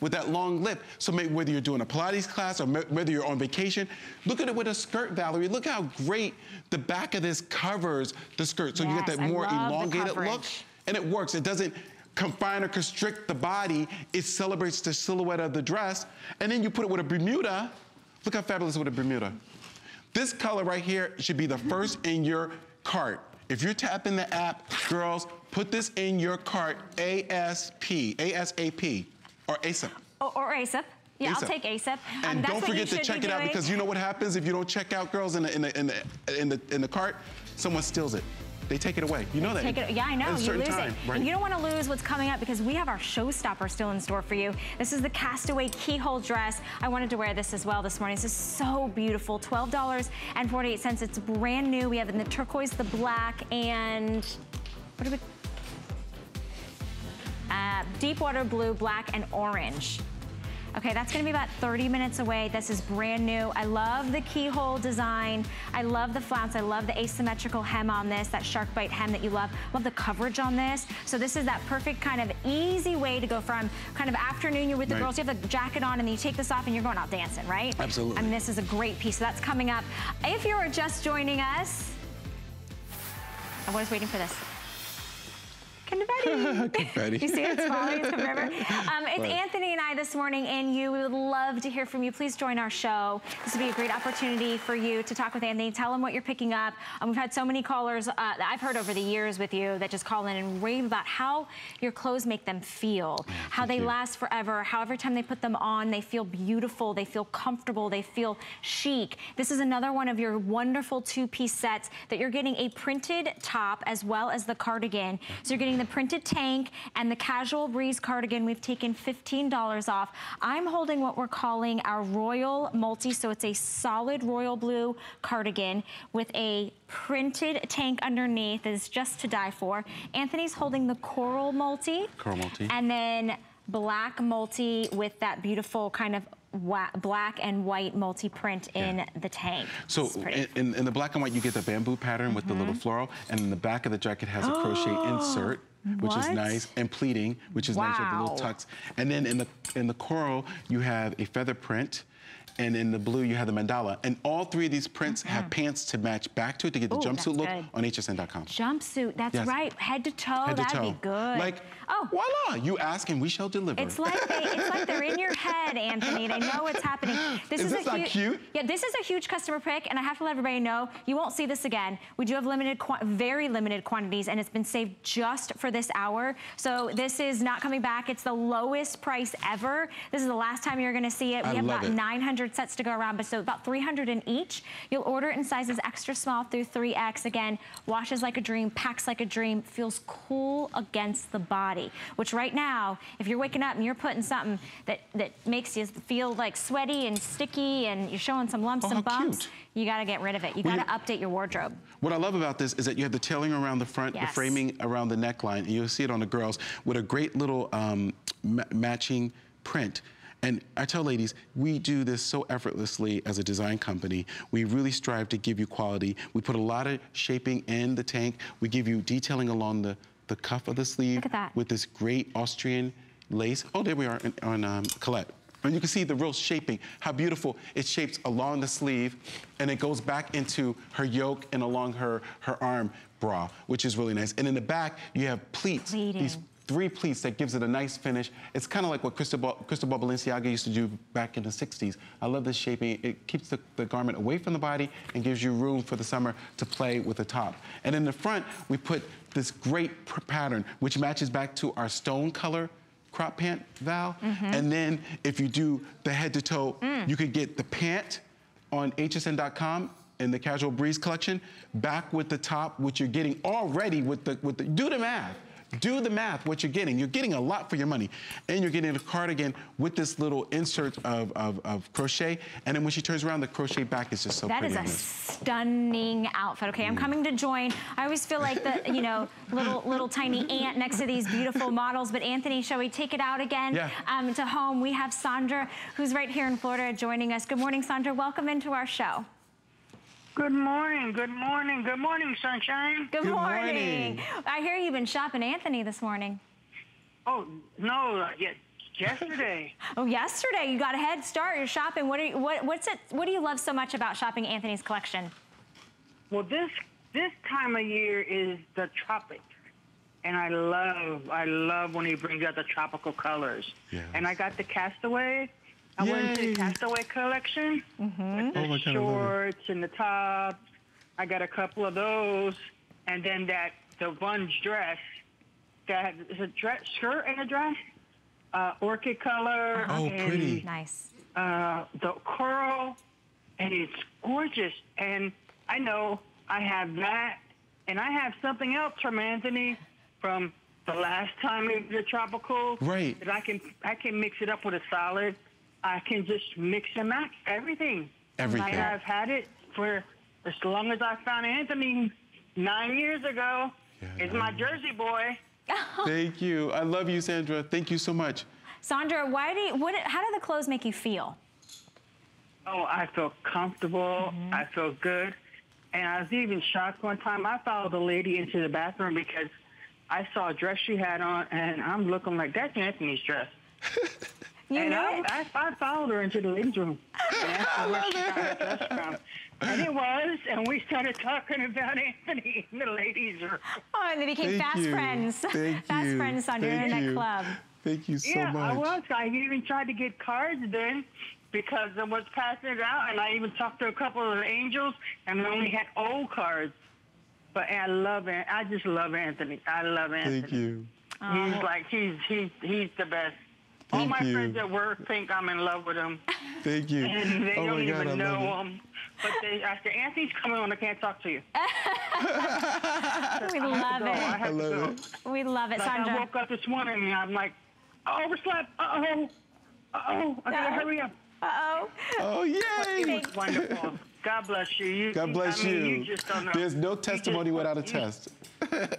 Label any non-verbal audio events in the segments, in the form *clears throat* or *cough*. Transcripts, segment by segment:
with that long lip. So maybe whether you're doing a Pilates class or whether you're on vacation, look at it with a skirt, Valerie. Look how great the back of this covers the skirt. So yes, you get that more elongated look. And it works. It doesn't confine or constrict the body. It celebrates the silhouette of the dress. And then you put it with a Bermuda. Look how fabulous with a Bermuda. This color right here should be the first in your cart. If you're tapping the app, girls, put this in your cart ASP, ASAP, or ASAP. Or, or ASAP. Yeah, ASAP. I'll take ASAP. Um, and don't forget to check it out because you know what happens if you don't check out girls in the, in the, in the, in the, in the cart? Someone steals it they take it away. You know that. Take it, yeah, I know. You lose time, it. Right? And you don't want to lose what's coming up because we have our showstopper still in store for you. This is the Castaway Keyhole Dress. I wanted to wear this as well this morning. This is so beautiful. $12.48. It's brand new. We have in the turquoise, the black, and what are we? Uh, deep water blue, black, and orange. Okay, that's gonna be about 30 minutes away. This is brand new. I love the keyhole design. I love the flounce. I love the asymmetrical hem on this, that shark bite hem that you love. Love the coverage on this. So this is that perfect kind of easy way to go from kind of afternoon, you're with the right. girls, you have the jacket on and then you take this off and you're going out dancing, right? Absolutely. I and this is a great piece. So that's coming up. If you're just joining us, I was waiting for this confetti. *laughs* confetti. you see it's falling, it's coming Um, it's right. Antthony and I this morning, and you. We would love to hear from you. Please join our show. This would be a great opportunity for you to talk with Antthony, tell him what you're picking up. Um, we've had so many callers uh, that I've heard over the years with you that just call in and rave about how your clothes make them feel, yeah, how they you. last forever, how every time they put them on, they feel beautiful, they feel comfortable, they feel chic. This is another one of your wonderful two-piece sets that you're getting a printed top as well as the cardigan. So you're getting the printed tank and the casual breeze cardigan, we've taken $15 off. I'm holding what we're calling our royal multi, so it's a solid royal blue cardigan with a printed tank underneath is just to die for. Antthony's holding the coral multi. Coral multi. And then black multi with that beautiful kind of black and white multi-print in yeah. the tank. So in, in, the black and white, you get the bamboo pattern mm -hmm. with the little mm-hmm. floral, and in the back of the jacket has a crochet insert which what? is nice, and pleating, which is wow. nice with the little tucks. And then in the in the coral, you have a feather print, and in the blue you have the mandala. And all three of these prints mm -hmm. have mm-hmm. pants to match back to it to get the Ooh, jumpsuit look good. on hsn.com. Jumpsuit, that's yes. right. Head to toe, Head to that'd toe. be good. Like, oh. voila, you ask and we shall deliver. It's like, they, it's like they're in your head, Antthony. They know what's happening. *gasps* This is, is this not cute? Yeah, this is a huge customer pick, and I have to let everybody know, you won't see this again. We do have limited, very limited quantities, and it's been saved just for this hour. So this is not coming back. It's the lowest price ever. This is the last time you're gonna see it. We I have about it. 900 sets to go around, but so about 300 in each. You'll order it in sizes extra small through 3X. Again, washes like a dream, packs like a dream, feels cool against the body, which right now, if you're waking up and you're putting something that, that makes you feel like sweaty and sticky and you're showing some lumps oh, and bumps, cute. you gotta get rid of it. You well, gotta update your wardrobe. What I love about this is that you have the tailoring around the front, yes. the framing around the neckline, and you'll see it on the girls with a great little um, ma matching print and I tell ladies, we do this so effortlessly as a design company. We really strive to give you quality. We put a lot of shaping in the tank. We give you detailing along the, the cuff of the sleeve with this great Austrian lace. Oh, there we are on um, Colette. And you can see the real shaping, how beautiful it shapes along the sleeve and it goes back into her yoke and along her, her arm bra, which is really nice. And in the back, you have pleats, Pleating. these three pleats that gives it a nice finish. It's kind of like what Cristobal, Cristobal Balenciaga used to do back in the 60s. I love this shaping. It keeps the, the garment away from the body and gives you room for the summer to play with the top. And in the front, we put this great pattern, which matches back to our stone color crop pant, Val. Mm -hmm. And then if you do the head to toe, mm. you could get the pant on hsn.com in the Casual Breeze collection, back with the top, which you're getting already with the, with the, do the math. Do the math, what you're getting. You're getting a lot for your money. And you're getting a cardigan with this little insert of, of, of crochet. And then when she turns around, the crochet back is just so that pretty. That is a stunning outfit. Okay, I'm coming to join. I always feel like the, you know, *laughs* little little tiny ant next to these beautiful models. But Antthony, shall we take it out again yeah. um, to home? We have Sandra, who's right here in Florida, joining us. Good morning, Sandra. Welcome into our show. Good morning, good morning, good morning, sunshine. Good, good morning. morning. I hear you've been shopping Antthony this morning. Oh, no, uh, yeah, yesterday. *laughs* oh, yesterday you got a head start. You're shopping. What are you, what what's it? What do you love so much about shopping Antthony's collection? Well, this this time of year is the tropics, and I love I love when he brings out the tropical colors. Yes. And I got the Castaway. I went to the Castaway collection Mm-hmm. with the Oh my God, I love it. shorts and the tops. I got a couple of those, and then that the Vunge dress. That is a dress skirt and a dress, uh, orchid color. Oh, and pretty. Nice. uh, the coral, and it's gorgeous. And I know I have that, and I have something else from Antthony from the last time we did tropical. Right. That I can I can mix it up with a solid. I can just mix and match everything. Everything. And I've had it for as long as I found Antthony nine years ago. Yeah, it's my. Jersey boy. *laughs* Thank you. I love you, Sandra. Thank you so much. Sandra, why do you, what? How do the clothes make you feel? Oh, I feel comfortable. Mm-hmm. I feel good. And I was even shocked one time. I followed the lady into the bathroom because I saw a dress she had on, and I'm looking like, that's Antthony's dress. *laughs* You and knew I, it. I, I followed her into the ladies' room and asked her where she got her dress from. And it was, and we started talking about Antthony in the ladies' room. Oh, and they became Thank fast you. friends. Thank *laughs* fast you. friends on your internet you. club. Thank you so yeah, much. I was. I even tried to get cards then because I was passing it out, and I even talked to a couple of angels, and they only had old cards. But I love it. I just love Antthony. I love Antthony. Thank you. Oh, he's like he's he's he's the best. All my you. friends at work think I'm in love with him, Thank you. *laughs* and they oh don't my God, I even know love it. him. But they, I said, Antthony's coming on. I can't talk to you. *laughs* We love go. I it. have I love it. We love it, Like I woke up this morning and I'm like, I overslept. Uh oh. Uh oh. I gotta Uh-oh. hurry up. Uh-oh. Oh, It yay. was wonderful. God bless you. you God bless I mean, you. You just don't know. There's no testimony just- without a you- test.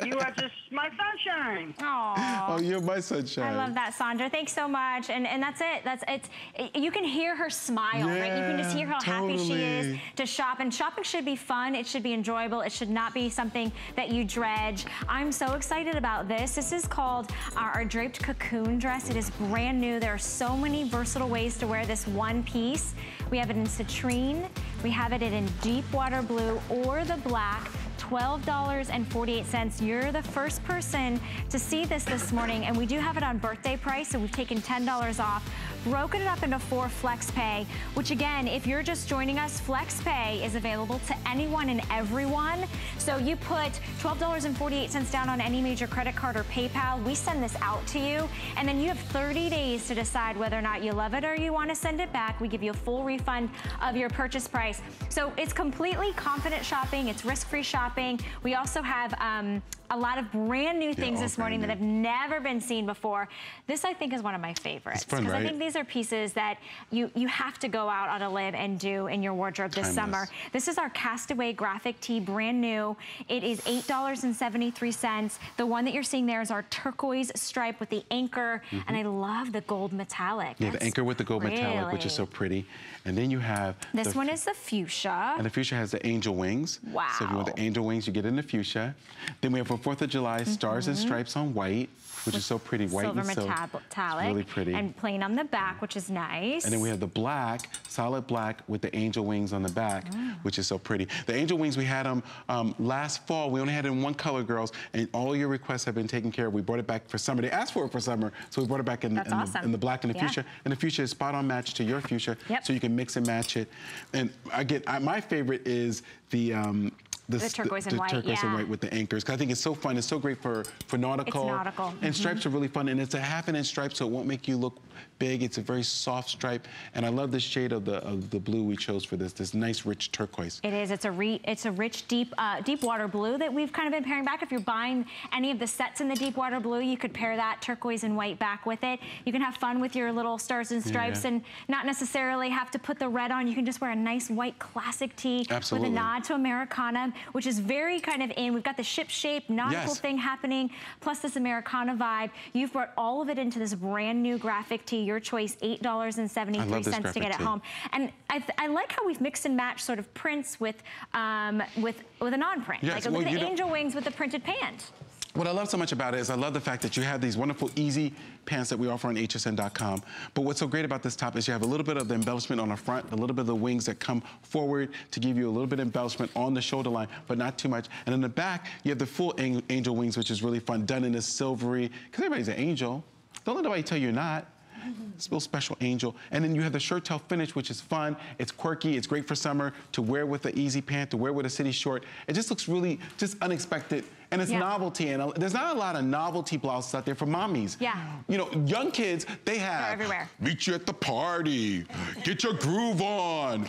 You are just my sunshine. *laughs* Aw. Oh, you're my sunshine. I love that, Sandra. Thanks so much. And and that's it. That's it's. You can hear her smile, right? You can just hear how happy she is to shop. And shopping should be fun. It should be enjoyable. It should not be something that you dredge. I'm so excited about this. This is called our, our draped cocoon dress. It is brand new. there are so many versatile ways to wear this one piece. We have it in citrine. We have it in deep water blue or the black. $12.48. You're the first person to see this this morning, and we do have it on birthday price, so we've taken $10 off, broken it up into four flex pay, which again, if you're just joining us, flex pay is available to anyone and everyone. So you put $12.48 down on any major credit card or PayPal. We send this out to you, and then you have 30 days to decide whether or not you love it or you want to send it back. We give you a full refund of your purchase price. So it's completely confident shopping. It's risk-free shopping. We also have um, a lot of brand new things all this morning that have never been seen before. This, I think, is one of my favorites. Because I think these are pieces that you, you have to go out on a limb and do in your wardrobe this Timeless. summer. This is our Castaway graphic tee, brand new. It is $8.73. The one that you're seeing there is our turquoise stripe with the anchor, and I love the gold metallic. Mm-hmm. Yeah, the anchor with the gold metallic, which is so pretty. And then you have This one is the fuchsia. And the fuchsia has the angel wings. Wow. So if you want the angel wings, you get in the fuchsia. Then we have for 4th of July, stars and mm-hmm. stripes on white, which is so pretty. White silver and silk. metallic. Really pretty. And plain on the back, which is nice. And then we have the black, solid black with the angel wings on the back, Mm. which is so pretty. The angel wings, we had them um, last fall. We only had it in one color, girls, and all your requests have been taken care of. We brought it back for summer. They asked for it for summer, so we brought it back in, in, awesome. the, in the black in the Yeah. fuchsia. And the future is spot on match to your fuchsia, Yep. so you can mix and match it. And again, I, my favorite is the. Um, the, The turquoise and the white, turquoise and yeah. white with the anchors. 'cause I think it's so fun. It's so great for, for nautical. It's nautical, And stripes Mm-hmm. are really fun. And it's a half an inch stripe, so it won't make you look big. It's a very soft stripe. And I love the shade of the of the blue we chose for this, this nice rich turquoise. It is. It's a re, it's a rich deep uh, deep water blue that we've kind of been pairing back. If you're buying any of the sets in the deep water blue, you could pair that turquoise and white back with it. You can have fun with your little stars and stripes Yeah. and not necessarily have to put the red on. You can just wear a nice white classic tee Absolutely. with a nod to Americana, which is very kind of in. We've got the ship shape nautical Yes. thing happening, plus this Americana vibe. You've brought all of it into this brand new graphic tee. Your choice, eight dollars and seventy I three love this cents to get it home. And I, th- I like how we've mixed and matched sort of prints with um, with with a non-print. Yes, like well, look at the angel wings with the printed pant. What I love so much about it is I love the fact that you have these wonderful, easy pants that we offer on hsn.com. But what's so great about this top is you have a little bit of the embellishment on the front, a little bit of the wings that come forward to give you a little bit of embellishment on the shoulder line, but not too much. And in the back, you have the full angel wings, which is really fun, done in a silvery, because everybody's an angel. Don't let nobody tell you you're not. A little special angel. And then you have the shirt tail finish, which is fun. It's quirky. It's great for summer to wear with the easy pant, to wear with a city short. It just looks really just unexpected and it's yeah. novelty. And there's not a lot of novelty blouses out there for mommies. Yeah. You know, young kids, they have. They're everywhere. Meet you at the party. Get your groove on.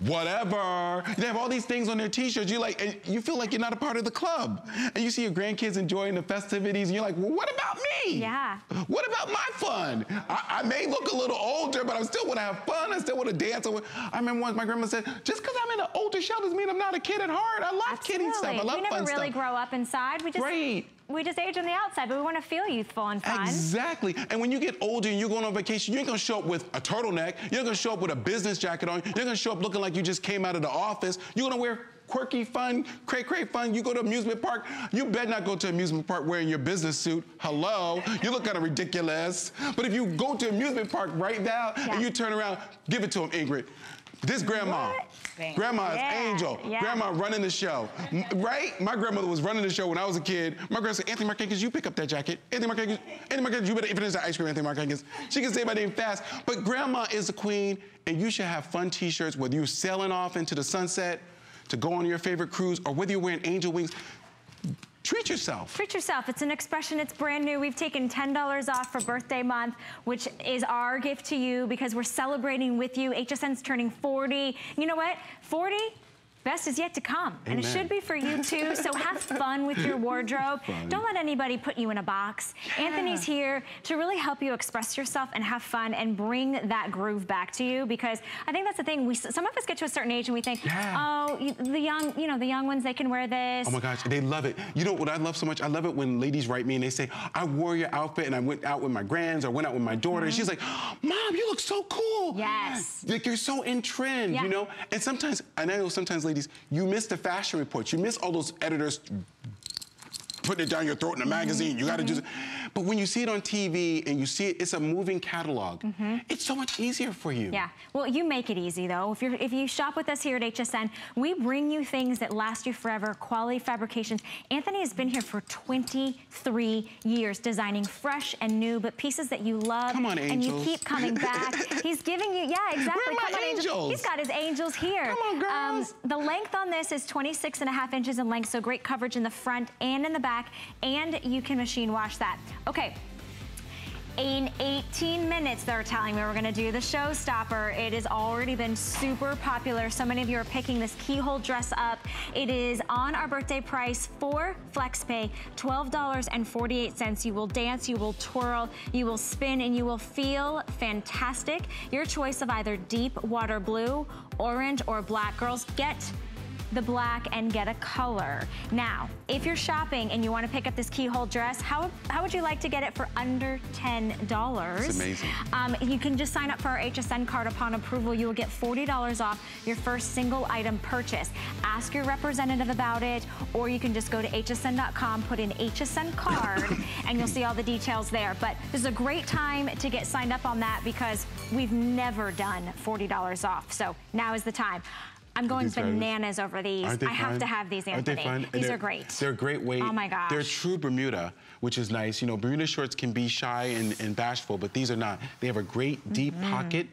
Whatever. They have all these things on their t-shirts. You like, and you feel like you're not a part of the club. And you see your grandkids enjoying the festivities, and you're like, well, what about me? Yeah. What about my fun? I, I may look a little older, but I still want to have fun. I still want to dance. I remember once my grandma said, just because I'm in an older shell doesn't mean I'm not a kid at heart. I love Absolutely. kiddie stuff. I love we never really stuff. grow up in inside. We just Great. we just age on the outside, but we want to feel youthful and fun. Exactly. And when you get older and you're going on vacation, you ain't gonna show up with a turtleneck. You're gonna show up with a business jacket on. You're gonna show up looking like you just came out of the office. You're gonna wear quirky fun, cray cray fun. You go to amusement park, you better not go to amusement park wearing your business suit. Hello, you look kind of ridiculous. But if you go to amusement park right now yeah. and you turn around, give it to him, Ingrid. This grandma. What? Grandma is yeah. Angel. Yeah. Grandma running the show. right? My grandmother was running the show when I was a kid. My grandma said, Antthony Marquez, you pick up that jacket. Antthony Marquez, Antthony Marquez, you better finish that ice cream, Antthony Marquez. She can say my name fast. But grandma is the queen, and you should have fun t-shirts, whether you're sailing off into the sunset to go on your favorite cruise, or whether you're wearing angel wings. Treat yourself. Treat yourself. It's an expression. It's brand new. We've taken $10 off for birthday month, which is our gift to you because we're celebrating with you. HSN's turning 40. You know what? 40 Best is yet to come, Amen. and it should be for you too. So *laughs* have fun with your wardrobe. Don't let anybody put you in a box. Yeah. Antthony's here to really help you express yourself and have fun and bring that groove back to you because I think that's the thing. We some of us get to a certain age and we think, yeah. oh, the young, you know, the young ones they can wear this. Oh my gosh, they love it. You know what I love so much? I love it when ladies write me and they say, I wore your outfit and I went out with my grands or went out with my daughter. Mm -hmm. She's like, Mom, you look so cool. Yes. Like you're so in trend, yeah. you know. And sometimes, and I know sometimes ladies, you miss the fashion reports. You miss all those editors putting it down your throat in a magazine. You got to mm -hmm. just. But when you see it on TV and you see it, it's a moving catalog. Mm -hmm. It's so much easier for you. Yeah. Well, you make it easy though. If you're if you shop with us here at HSN, we bring you things that last you forever. Quality fabrications. Antthony has been here for 23 years, designing fresh and new, but pieces that you love. Come on, angels. And you keep coming back. *laughs* He's giving you, yeah, exactly. Where are my Come angels? angels? He's got his angels here. Come on, girls. Um, the length on this is 26 and a half inches in length, so great coverage in the front and in the back, and you can machine wash that. Okay, in 18 minutes, they're telling me we're gonna do the showstopper. It has already been super popular. So many of you are picking this keyhole dress up. It is on our birthday price for FlexPay, $12.48. You will dance, you will twirl, you will spin, and you will feel fantastic. Your choice of either deep water blue, orange, or black. Girls, get the black and get a color. Now, if you're shopping and you want to pick up this keyhole dress, how, how would you like to get it for under $10? It's amazing. Um, you can just sign up for our HSN card upon approval. You will get $40 off your first single item purchase. Ask your representative about it, or you can just go to hsn.com, put in HSN card, *laughs* and you'll see all the details there. But this is a great time to get signed up on that because we've never done $40 off. So now is the time. I'm going bananas over these. I have to have these, Antthony. Aren't? These are great. They're great weight. Oh my gosh. They're true Bermuda, which is nice. You know, Bermuda shorts can be shy and, and bashful, but these are not. They have a great deep mm -hmm. pocket,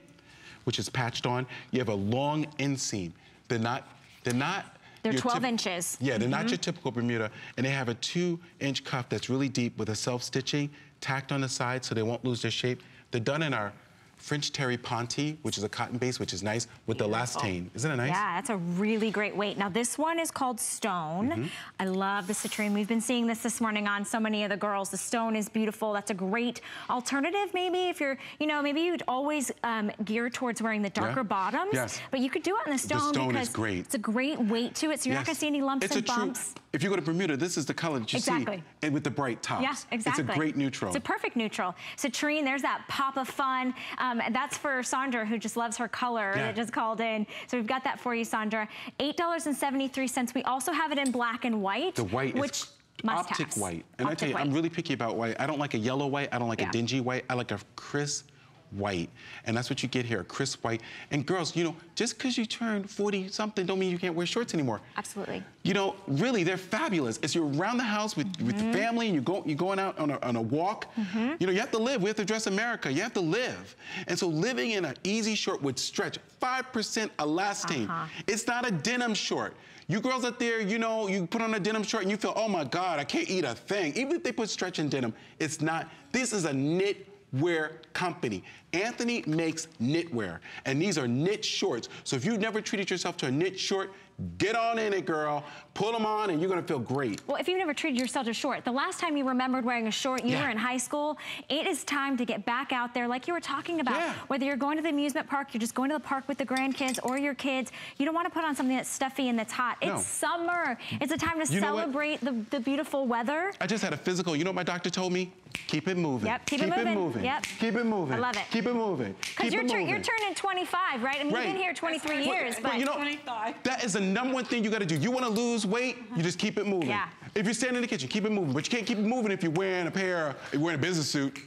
which is patched on. You have a long inseam. They're not, they're not they're 12 inches. Yeah, they're mm -hmm. not mm-hmm. your typical Bermuda. And they have a two inch cuff that's really deep with a self-stitching tacked on the side so they won't lose their shape. They're done in our French Terry Ponte, which is a cotton base, which is nice, with Beautiful. the elastane. Isn't it nice? Yeah, that's a really great weight. Now, this one is called Stone. Mm -hmm. I love the citrine. We've been seeing this this morning on so many of the girls. The Stone is beautiful. That's a great alternative, maybe, if you're, you know, maybe you'd always um, gear towards wearing the darker yeah. bottoms. Yes. But you could do it in the Stone, the stone because is great. it's a great weight to it, so you're yes. not going to see any lumps it's and bumps. True, if you go to Bermuda, this is the color that you exactly. see, and with the bright tops. Yeah, exactly. It's a great neutral. It's a perfect neutral. So Citrine, there's that pop of fun. Um, that's for Sandra, who just loves her color yeah. that just called in. So we've got that for you, Sandra. $8.73. We also have it in black and white. The white which optic white. And I tell you, white. I'm really picky about white. I don't like a yellow white. I don't like Yeah. a dingy white. I like a crisp white. And that's what you get here, crisp white. And girls, you know, just because you turn 40 something don't mean you can't wear shorts anymore. Absolutely. You know, really, they're fabulous. As you're around the house with, with Mm-hmm. the family and you go, you're going out on a, on a walk, you know, you have to live. We have to dress America. You have to live. And so living in an easy short would stretch 5% elastane. Uh-huh. It's not a denim short. You girls out there, you know, you put on a denim short and you feel, oh my God, I can't eat a thing. Even if they put stretch in denim, it's not. This is a knit wear company. Antthony makes knitwear, and these are knit shorts. So if you've never treated yourself to a knit short, get on in it, girl. Pull them on, and you're gonna feel great. Well, if you've never treated yourself to a short, the last time you remembered wearing a short, you Yeah. were in high school. It is time to get back out there like you were talking about. Yeah. Whether you're going to the amusement park, you're just going to the park with the grandkids or your kids, you don't want to put on something that's stuffy and that's hot. No. It's summer. It's a time to You celebrate the, the beautiful weather. I just had a physical. You know what my doctor told me? Keep it moving. Yep, keep it moving. Yep. Keep it moving. I love it. Keep it moving. Because you're, tur- moving. you're turning 25, right? I mean, Right. you've been here 23 years, But, but, you know, 25. that is the number one thing you got to do. You want to lose weight, you just keep it moving. Yeah. If you're standing in the kitchen, keep it moving. But you can't keep it moving if you're wearing a pair, if you're wearing a business suit.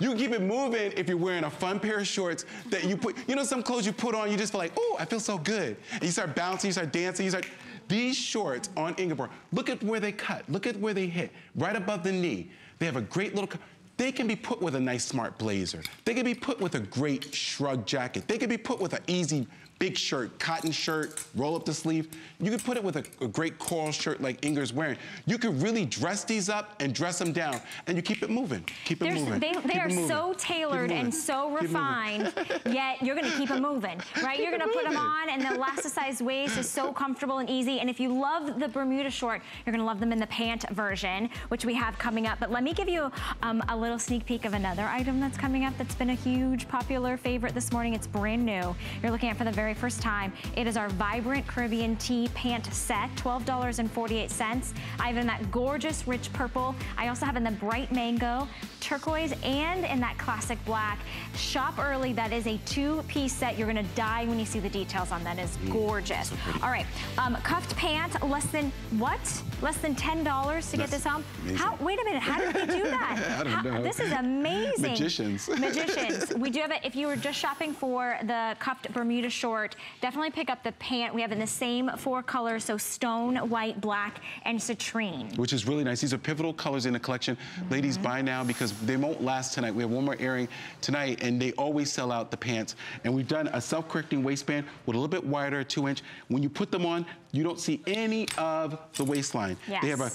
You keep it moving if you're wearing a fun pair of shorts that you put, you know, some clothes you put on, you just feel like, oh, I feel so good. And you start bouncing, you start dancing, you start. These shorts on Ingeborg, look at where they cut, look at where they hit, right above the knee. They have a great little. They can be put with a nice smart blazer. They can be put with a great shrug jacket. They can be put with an easy big shirt, cotton shirt, roll up the sleeve. You could put it with a, a great coral shirt like Inger's wearing. You could really dress these up and dress them down, and you keep it moving. Keep it moving. They, they are moving. so tailored and so Keep refined, *laughs* yet you're gonna keep them moving, right? you're gonna put them on and the elasticized waist is so comfortable and easy. And if you love the Bermuda short, you're gonna love them in the pant version, which we have coming up. But let me give you um, a little sneak peek of another item that's coming up that's been a huge popular favorite this morning. It's brand new. You're looking at for the very first time. It is our Vibrant Caribbean Tee Pant Set, $12.48. I have in that gorgeous rich purple. I also have in the bright mango, turquoise, and in that classic black. Shop early. That is a two-piece set. You're gonna die when you see the details on that. It's gorgeous. All right, um, cuffed pant, less than what? Less than $10 to get this home? amazing. How, wait a minute, how did they do *laughs* that? I don't How- know. This is amazing. Magicians. *laughs* Magicians. We do have it. If you were just shopping for the cuffed Bermuda short, definitely pick up the pant. We have in the same four colors, so stone, white, black, and citrine. which is really nice. These are pivotal colors in the collection. Ladies, buy now because they won't last tonight. We have one more airing tonight, and they always sell out the pants. And we've done a self-correcting waistband with a little bit wider, two inch. When you put them on, you don't see any of the waistline. Yes. They have a,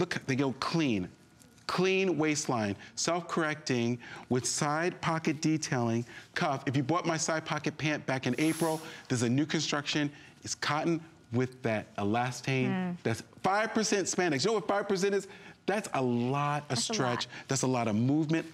look, they go clean. Clean waistline, self-correcting with side pocket detailing, cuff. If you bought my side pocket pant back in April, there's a new construction. It's cotton with that elastane. Hmm. That's 5% spandex. You know what 5% is? That's a lot of a stretch. lot. That's a lot of movement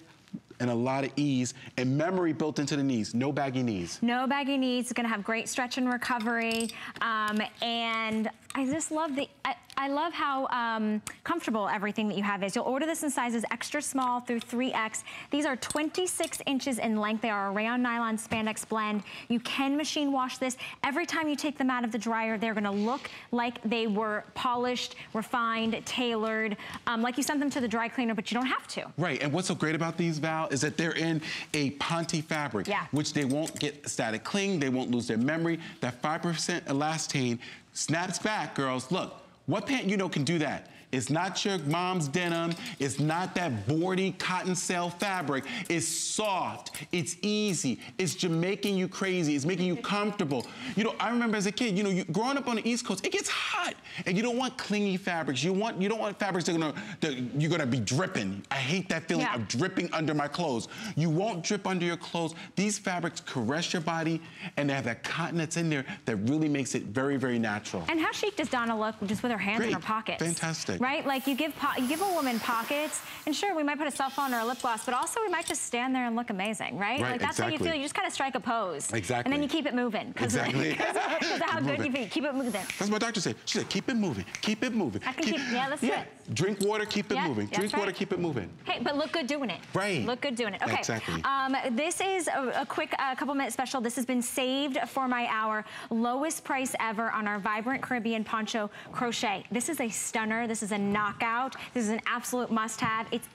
and a lot of ease and memory built into the knees. No baggy knees. No baggy knees. It's gonna have great stretch and recovery. Um, and I just love the, I, I love how um, comfortable everything that you have is. You'll order this in sizes extra small through 3X. These are 26 inches in length. They are a rayon nylon spandex blend. You can machine wash this. Every time you take them out of the dryer, they're gonna look like they were polished, refined, tailored, um, like you sent them to the dry cleaner, but you don't have to. Right, and what's so great about these, Val, is that they're in a Ponte fabric, Yeah. which they won't get static cling, they won't lose their memory. That 5% elastane snaps back, girls. Look, what pant you know can do that? It's not your mom's denim. It's not that boardy cotton cell fabric. It's soft. It's easy. It's just making you crazy. It's making you comfortable. You know, I remember as a kid, you know, you, growing up on the East Coast, it gets hot, and you don't want clingy fabrics. You want you don't want fabrics that are gonna that you're gonna be dripping. I hate that feeling Yeah. of dripping under my clothes. You won't drip under your clothes. These fabrics caress your body, and they have that cotton that's in there that really makes it very, very natural. And how chic does Donna look just with her hands in her pockets? Fantastic. Right? Like you give po- you give a woman pockets, and sure, we might put a cell phone or a lip gloss, but also we might just stand there and look amazing, right? Right, like that's how you feel. You just kind of strike a pose. Exactly. And then you keep it moving. Cause Exactly. *laughs* Because of how *laughs* Keep good you feel. Keep it moving. That's what my doctor said. She said, keep it moving, keep it moving. I can keep- yeah, let's do it. Drink water, keep it Yeah, moving. Drink water, keep it moving. Hey, but look good doing it. Right. Look good doing it. Okay. Exactly. Um, this is a, a quick uh, couple minute special. This has been saved for my hour. Lowest price ever on our Vibrant Caribbean Poncho Crochet. This is a stunner. This is a knockout. This is an absolute must-have. It's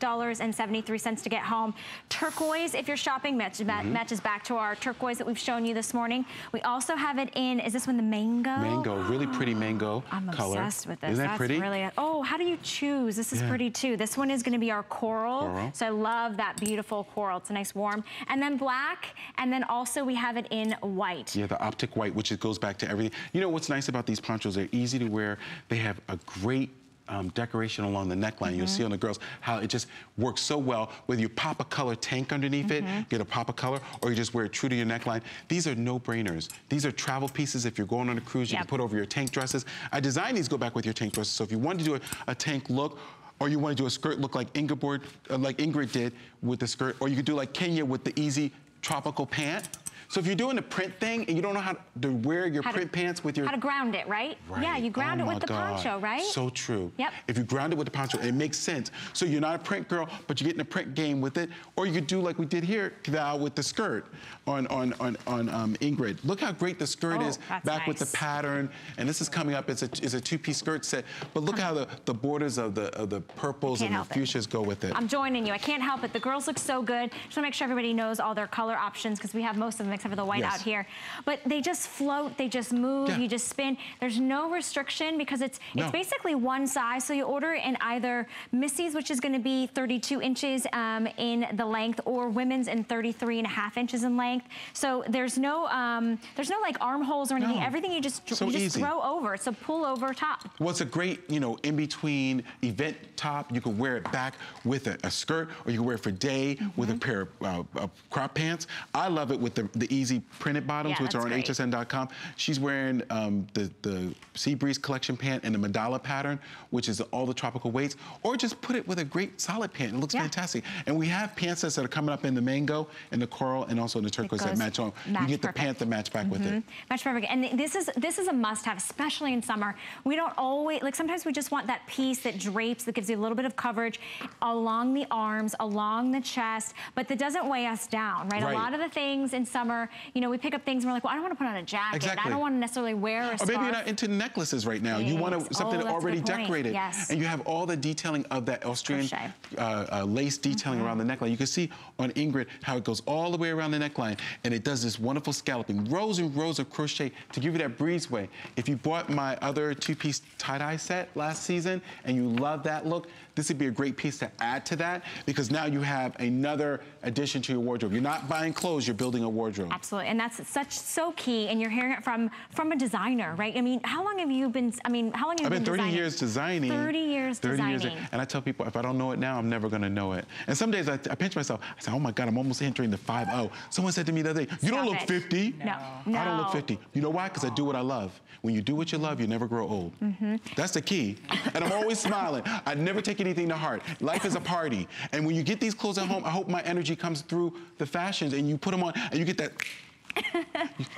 $8.73 to get home. Turquoise, if you're shopping, match, mm -hmm. matches back to our turquoise that we've shown you this morning. We also have it in, is this one the mango? Mango, really pretty mango I'm color. obsessed with this. Isn't that That's pretty? Really, oh, how do you choose? This is yeah. pretty too. This one is gonna be our coral. coral. So I love that beautiful coral. It's a nice warm. And then black, and then also we have it in white. Yeah, the optic white, which it goes back to everything. You know what's nice about these ponchos? They're easy to wear. They have a great um, decoration along the neckline. Mm -hmm. You'll see on the girls how it just works so well. Whether you pop a color tank underneath mm -hmm. it, mm-hmm. get a pop of color, or you just wear it true to your neckline. These are no-brainers. These are travel pieces. If you're going on a cruise, you yep. can put over your tank dresses. I designed these go back with your tank dresses. So if you want to do a, a tank look, or you want to do a skirt look like Ingeborg, uh, like Ingrid did with the skirt, or you could do like Kenya with the easy tropical pant. So if you're doing the print thing and you don't know how to wear your how print to, pants with your... How to ground it, right? right. Yeah, you ground oh it with the God. poncho, right? So true. Yep. If you ground it with the poncho, it makes sense. So you're not a print girl, but you're getting a print game with it. Or you could do like we did here, Val, with the skirt on, on, on, on um, Ingrid. Look how great the skirt oh, is back nice. with the pattern. And this is coming up, it's a, it's a two-piece skirt set. But look how the, the borders of the, of the purples and the fuchsias it. go with it. I'm joining you. I can't help it. The girls look so good. Just want to make sure everybody knows all their color options because we have most of them except for the white yes. out here. But they just float, they just move, yeah. you just spin. There's no restriction because it's no. it's basically one size. So you order in either Missy's, which is gonna be 32 inches um, in the length, or women's in 33 and a half inches in length. So there's no um, there's no like armholes or anything. No. Everything you just, so you just easy. throw over. So pull over top. Well, it's a great, you know, in-between event top. You can wear it back with a, a skirt, or you can wear it for day mm -hmm. with a pair of uh, uh, crop pants. I love it with the, the easy printed bottoms, yeah, which are on hsn.com. She's wearing um, the, the Sea Breeze collection pant in the Mandala pattern, which is all the tropical weights, or just put it with a great solid pant. It looks yeah. fantastic. And we have pants sets that are coming up in the mango, and the coral, and also in the turquoise that match on. Match you get perfect. the pant that match back mm -hmm. with it. Mm-hmm. Match perfect. And this is this is a must-have, especially in summer. We don't always, like sometimes we just want that piece that drapes, that gives you a little bit of coverage along the arms, along the chest, but that doesn't weigh us down, right? right? A lot of the things in summer, you know, we pick up things and we're like, well, I don't want to put on a jacket. Exactly. I don't want to necessarily wear a Or scarf. maybe you're not into necklaces right now. You want something oh, already decorated. Yes. And you have all the detailing of that Austrian uh, uh, lace detailing mm -hmm. around the neckline. You can see on Ingrid how it goes all the way around the neckline and it does this wonderful scalloping, rows and rows of crochet to give you that breezeway. If you bought my other two-piece tie-dye set last season and you love that look, this would be a great piece to add to that because now you have another addition to your wardrobe. You're not buying clothes, you're building a wardrobe. Absolutely, and that's such so key, and you're hearing it from from a designer, right? I mean, how long have you been, I mean, how long have you been? I've been, been 30 designing? years designing. 30 years 30 designing. Years, and I tell people, if I don't know it now, I'm never gonna know it. And some days I, I pinch myself, I say, oh my God, I'm almost entering the 5-0. Someone said to me the other day, you Stop don't look it. 50. No. no. I don't look 50. You know why? Because I do what I love. When you do what you love, you never grow old. Mm -hmm. That's the key. And I'm always smiling. I never take anything to heart. Life is a party. And when you get these clothes at home, I hope my energy comes through the fashions and you put them on and you get that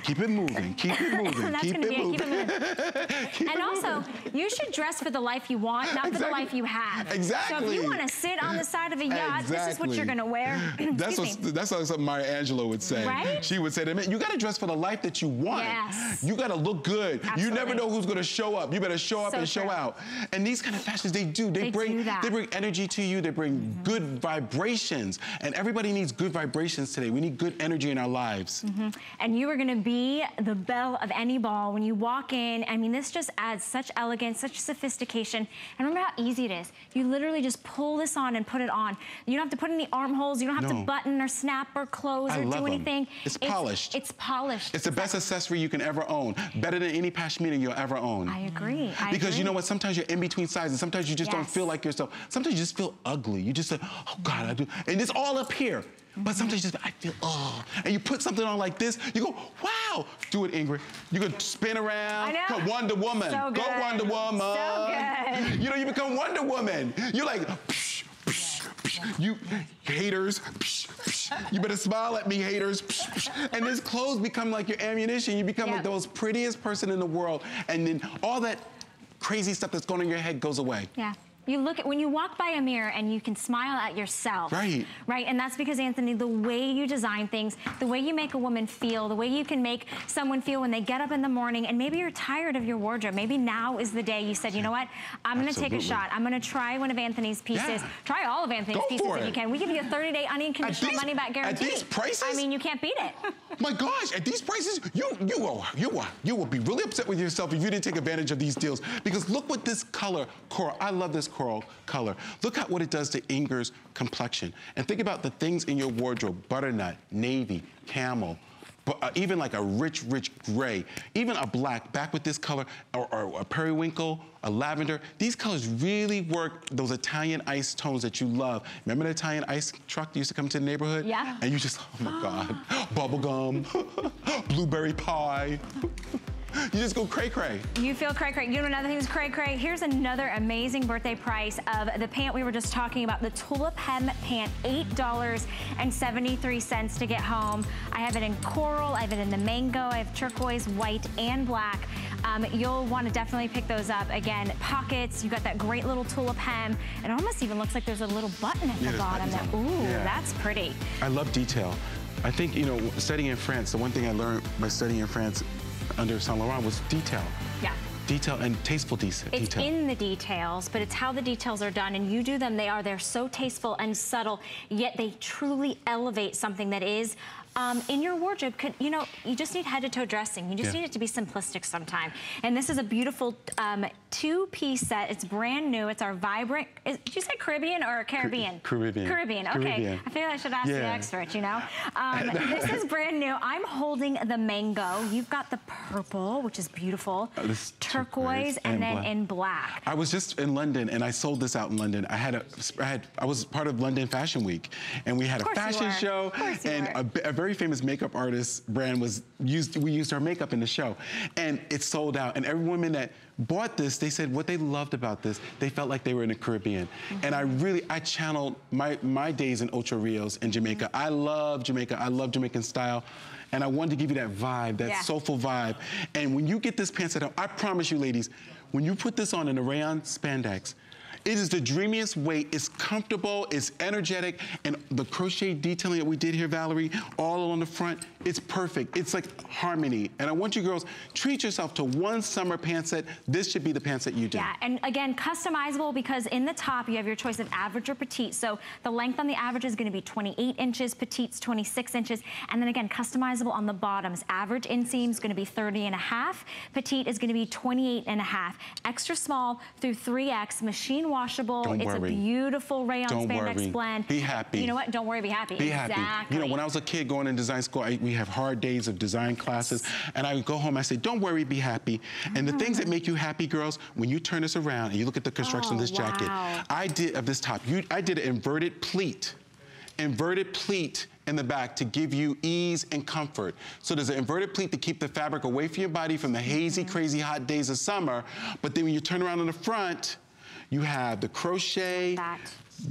keep it moving, keep it *laughs* moving, keep, it moving. keep it moving. *laughs* keep and it also, moving. you should dress for the life you want, not exactly. for the life you have. Exactly. So if you want to sit on the side of a yacht, exactly. this is what you're going to wear. *clears throat* that's what, that's what something Maya Angelou would say. Right? She would say to me, you got to dress for the life that you want. Yes. You got to look good. Absolutely. You never know who's going to show up. You better show up so and true. show out. And these kind of fashions, they do. They, they bring do they bring energy to you. They bring mm -hmm. good vibrations. And everybody needs good vibrations today. We need good energy in our lives. Mm -hmm. And you are going to be the belle of any ball. When you walk in, I mean, this just adds such elegance, such sophistication. And remember how easy it is. You literally just pull this on and put it on. You don't have to put any armholes. You don't have no. to button or snap or close I or do anything. Them. It's, it's polished. It's polished. It's the best accessory you can ever own. Better than any pashmina you'll ever own. I agree. I because agree. you know what? Sometimes you're in between sizes. Sometimes you just yes. don't feel like yourself. Sometimes you just feel ugly. You just say, oh God, I do. And it's all up here. But sometimes you just, I feel, oh. And you put something on like this, you go, wow. Do it, Ingrid. You can spin around. I know. Wonder Woman. So good. Go Wonder Woman. So good. You know, you become Wonder Woman. You're like, psh, psh, psh. you haters, psh, psh. you better smile at me, haters. psh And this clothes become like your ammunition. You become yep. like the most prettiest person in the world. And then all that crazy stuff that's going on in your head goes away. Yeah. You look at, when you walk by a mirror and you can smile at yourself. Right. Right, and that's because, Antthony, the way you design things, the way you make a woman feel, the way you can make someone feel when they get up in the morning, and maybe you're tired of your wardrobe. Maybe now is the day you said, you know what, I'm gonna take a shot. I'm gonna try one of Antthony's pieces. Yeah. Try all of Antthony's Go pieces if you can. We give you a 30-day unconditional money-back guarantee. at these prices? I mean, you can't beat it. *laughs* My gosh, at these prices, you you will you will you will be really upset with yourself if you didn't take advantage of these deals. Because look what this color coral. I love this coral color. Look at what it does to Inger's complexion. And think about the things in your wardrobe: butternut, navy, camel. But uh, even like a rich, rich gray, even a black, back with this color, or, or a periwinkle, a lavender. These colors really work those Italian ice tones that you love. Remember the Italian ice truck that used to come to the neighborhood? Yeah. And you just, oh my *gasps* God, *gasps* bubblegum, *laughs* blueberry pie. *laughs* *laughs* You just go cray cray. You feel cray cray. You know another thing is cray cray. Here's another amazing birthday price of the pant we were just talking about, the tulip hem pant, $8.73 to get home. I have it in coral, I have it in the mango, I have turquoise, white, and black. Um, you'll want to definitely pick those up. Again, pockets, you got that great little tulip hem. It almost even looks like there's a little button at Yeah, the bottom. That, ooh. Yeah. that's pretty. I love detail. I think, you know, studying in France, the one thing I learned by studying in France under Saint Laurent was detail. Yeah. Detail and tasteful de- It's detail. in the details, but it's how the details are done, and you do them. They are they're so tasteful and subtle, yet they truly elevate something that is um, in your wardrobe. Could you know? You just need head to toe dressing. You just Yeah. need it to be simplistic sometime. And this is a beautiful um, two-piece set. It's brand new. It's our vibrant. Is, did you say Caribbean or Caribbean? Caribbean. Caribbean. Okay. Caribbean. I feel like I should ask the Yeah. expert. You know. *laughs* Um, this is brand new. I'm holding the mango. You've got the purple, which is beautiful. Uh, this turquoise, turquoise and, and then black. in black. I was just in London and I sold this out in London. I had a, I had, I was part of London Fashion Week and we had a fashion show Of course you and a, a very famous makeup artist brand was used, we used our makeup in the show and it sold out. And every woman that bought this, they said what they loved about this, they felt like they were in the Caribbean. Mm-hmm. And I really, I channeled my, my days in Ocho Rios in Jamaica. Mm-hmm. I love Jamaica, I love Jamaican style. And I wanted to give you that vibe, that Yeah. soulful vibe. And when you get this pants set up, I promise you, ladies, when you put this on in a rayon spandex, it is the dreamiest way. It's comfortable, it's energetic, and the crochet detailing that we did here, Valerie, all on the front, it's perfect. It's like harmony. And I want you girls, treat yourself to one summer pants set. This should be the pants that you do. Yeah, and again, customizable because in the top you have your choice of average or petite. So the length on the average is gonna be 28 inches, petite's 26 inches, and then again, customizable on the bottoms. Average inseam is gonna be 30 and a half, petite is gonna be 28 and a half. Extra small through 3X, machine washable. Don't it's worry. a beautiful rayon Don't spandex worry. blend. Be happy. You know what? Don't worry, be happy. Be happy. exactly. You know, when I was a kid going in design school, I, we have hard days of design classes, and I would go home. I say, "Don't worry, be happy." And the things that make you happy, girls, when you turn this around and you look at the construction of Oh, this jacket. I did of this top. You, I did an inverted pleat, inverted pleat in the back to give you ease and comfort. So there's an inverted pleat to keep the fabric away from your body from the hazy, Mm-hmm. crazy hot days of summer. But then when you turn around on the front, you have the crochet That.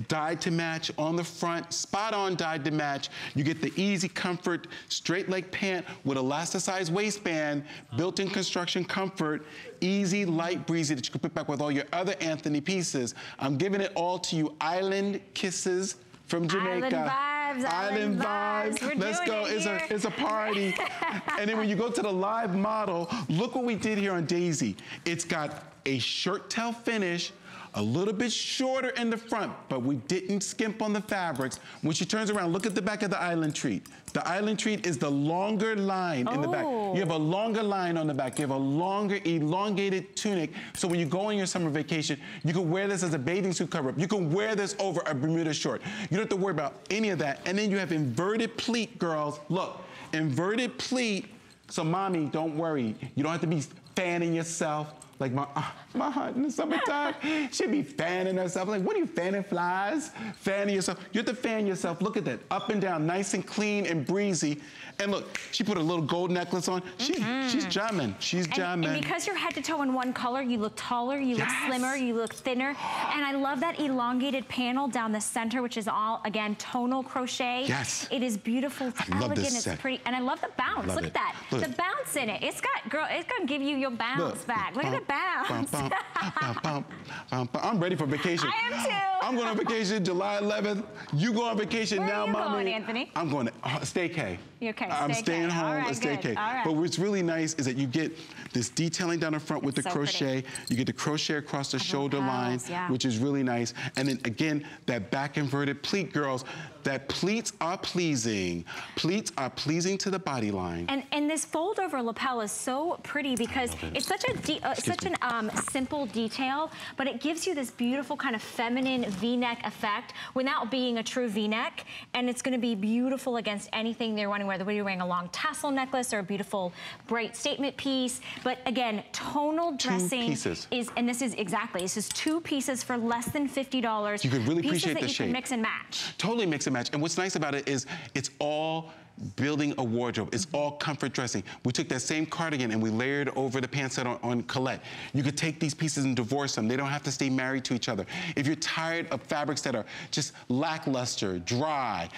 dyed to match on the front, spot on dyed to match. You get the easy comfort, straight leg pant with elasticized waistband, built-in construction comfort, easy, light, breezy that you can put back with all your other Antthony pieces. I'm giving it all to you. Island kisses from Jamaica. Island vibes, island vibes. Let's go. it It's a it's a party. *laughs* and then when you go to the live model, look what we did here on Daisy. It's got a shirt tail finish, a little bit shorter in the front, but we didn't skimp on the fabrics. When she turns around, look at the back of the island treat. The island treat is the longer line in the back. Oh. You have a longer line on the back. You have a longer, elongated tunic. So when you go on your summer vacation, you can wear this as a bathing suit cover-up. You can wear this over a Bermuda short. You don't have to worry about any of that. And then you have inverted pleat, girls. Look, inverted pleat. So mommy, don't worry. You don't have to be fanning yourself. Like my, uh, my heart in the summertime, *laughs* she'd be fanning herself. Like, what are you fanning flies? Fanning yourself. You have to fan yourself. Look at that, up and down, nice and clean and breezy. And look, she put a little gold necklace on. She, mm-hmm. She's jamming. She's jamming. and because you're head to toe in one color, you look taller, you look slimmer, you look thinner. And I love that elongated panel down the center, which is all, again, tonal crochet. Yes. It is beautiful, it's I love elegant, this it's set. pretty. And I love the bounce. Love look it. at that. Look. the bounce in it. It's got, girl, it's gonna give you your bounce Look. back. Look at the bounce. Bum, bum, bum, bum, bum, bum, bum. I'm ready for vacation. I am too. I'm going on vacation July 11th. You go on vacation Where now, are you mommy. going, Antthony? I'm going to uh, stay K. Okay, I'm stay staying home, right, a stay good. All right. But what's really nice is that you get this detailing down the front with the It's so pretty. crochet. You get the crochet across the shoulder line, yeah. which is really nice. And then again, that back inverted pleat, girls. That pleats are pleasing. Pleats are pleasing to the body line. And and this fold over lapel is so pretty because it. it's such a uh, such me. an um, simple detail, but it gives you this beautiful kind of feminine V-neck effect without being a true V-neck, and it's going to be beautiful against anything they're wanting, whether you're wearing a long tassel necklace or a beautiful bright statement piece. But again, tonal dressing pieces. is, and this is exactly this is two pieces for less than fifty dollars. You could really pieces appreciate that the you shape. can mix and match. Totally mix and match. And what's nice about it is it's all building a wardrobe. It's all comfort dressing. We took that same cardigan and we layered over the pants set on, on Colette. You could take these pieces and divorce them. They don't have to stay married to each other. If you're tired of fabrics that are just lackluster, dry,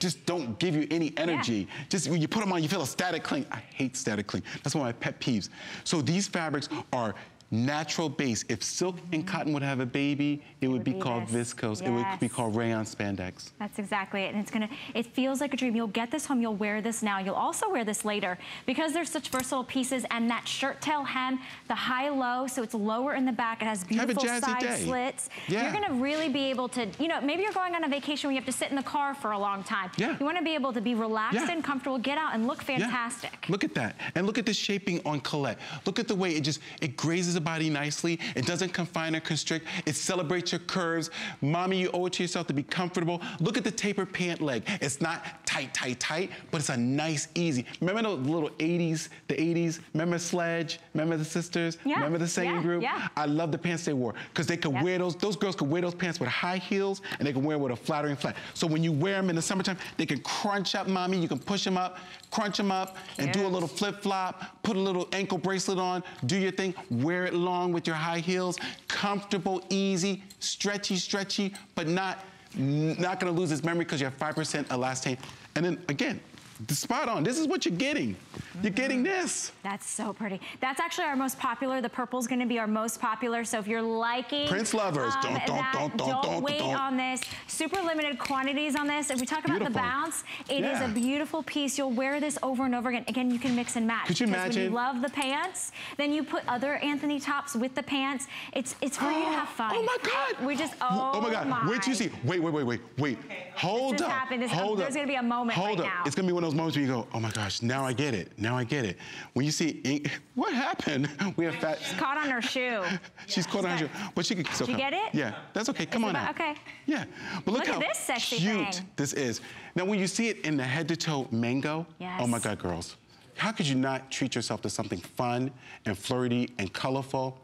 just don't give you any energy. Just when you put them on, you feel a static cling. I hate static cling. That's one of my pet peeves. So these fabrics are natural base. If silk and mm-hmm. cotton would have a baby, it would, would be, be called this. viscose. It would be called rayon spandex. That's exactly it. And it's gonna, it feels like a dream. You'll get this home, you'll wear this now. You'll also wear this later because they're such versatile pieces and that shirt tail hem, the high-low, so it's lower in the back. It has beautiful side day. slits. Yeah. You're gonna really be able to, you know, maybe you're going on a vacation where you have to sit in the car for a long time. Yeah. You wanna be able to be relaxed Yeah. and comfortable, get out and look Yeah. fantastic. Look at that. And look at the shaping on Colette. Look at the way it just, it grazes the body nicely. It doesn't confine or constrict. It celebrates your curves. Mommy, you owe it to yourself to be comfortable. Look at the taper pant leg. It's not tight, tight, tight, but it's a nice, easy. Remember the little 80s, the 80s? Remember Sledge? Remember the sisters? Yeah, Remember the singing yeah, group? yeah. I love the pants they wore because they could Yep. wear those, those girls could wear those pants with high heels and they can wear them with a flattering flat. So when you wear them in the summertime, they can crunch up, mommy. You can push them up, crunch them up, and do a little flip flop, put a little ankle bracelet on, do your thing, wear it long with your high heels, comfortable, easy, stretchy, stretchy, but not, not gonna lose its memory because you have 5% elastane. And then again, spot on. This is what you're getting. You're getting this. That's so pretty. That's actually our most popular. The purple's gonna be our most popular. So if you're liking Prince lovers, um, don't, don't, don't, don't, don't, wait don't. on this. Super limited quantities on this. If we talk about the bounce, it is Yeah. a beautiful piece. You'll wear this over and over again. Again, you can mix and match. Could you because When imagine? you love the pants, then you put other Antthony tops with the pants. It's it's for you to have fun. Oh my God! We just oh, Oh my God! Wait till you see. Wait, wait, wait, wait, wait. Hold This up. This- Hold up. There's gonna be a moment Hold right up. now. It's gonna be one of those moments where you go, oh my gosh, now I get it. Now I get it. When you see, ink- *laughs* what happened? *laughs* We have fat. She's Caught on her shoe. *laughs* She's caught on Good. you, but she can still Did you come. get it? Yeah, that's okay. Come Is on out. about- okay. Yeah, but look, Look at how this sexy cute thing. this is. Now, when you see it in the head to toe mango, oh my God, girls, how could you not treat yourself to something fun and flirty and colorful?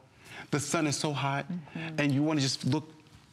The sun is so hot, Mm-hmm. and you want to just look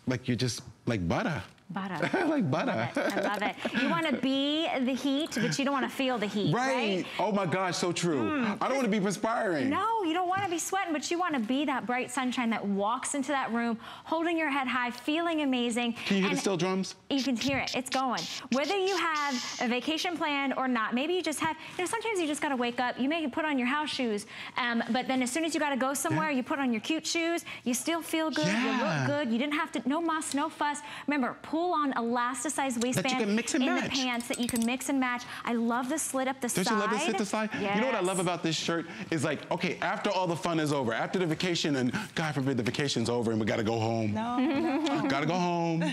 like you're just like butter. Butter. *laughs* like butter. Love it. I love it. You want to be the heat, but you don't want to feel the heat, Right. right? Oh my gosh, so true. I don't want to be perspiring. No, you don't want to be sweating, but you want to be that bright sunshine that walks into that room, holding your head high, feeling amazing. Can you hear the steel drums? You can hear it. It's going. Whether you have a vacation plan or not, maybe you just have, you know, sometimes you just got to wake up. You may put on your house shoes, um, but then as soon as you got to go somewhere, Yeah. you put on your cute shoes. You still feel good. Yeah. You look good. You didn't have to, no muss, no fuss. Remember, pull on elasticized waistband that you can mix and in match. the pants that you can mix and match. I love the slit up the Don't side. you love the sit to slide? You know what I love about this shirt is like, okay, after all the fun is over, after the vacation, and God forbid the vacation's over and we gotta go home. No, *laughs* gotta go home.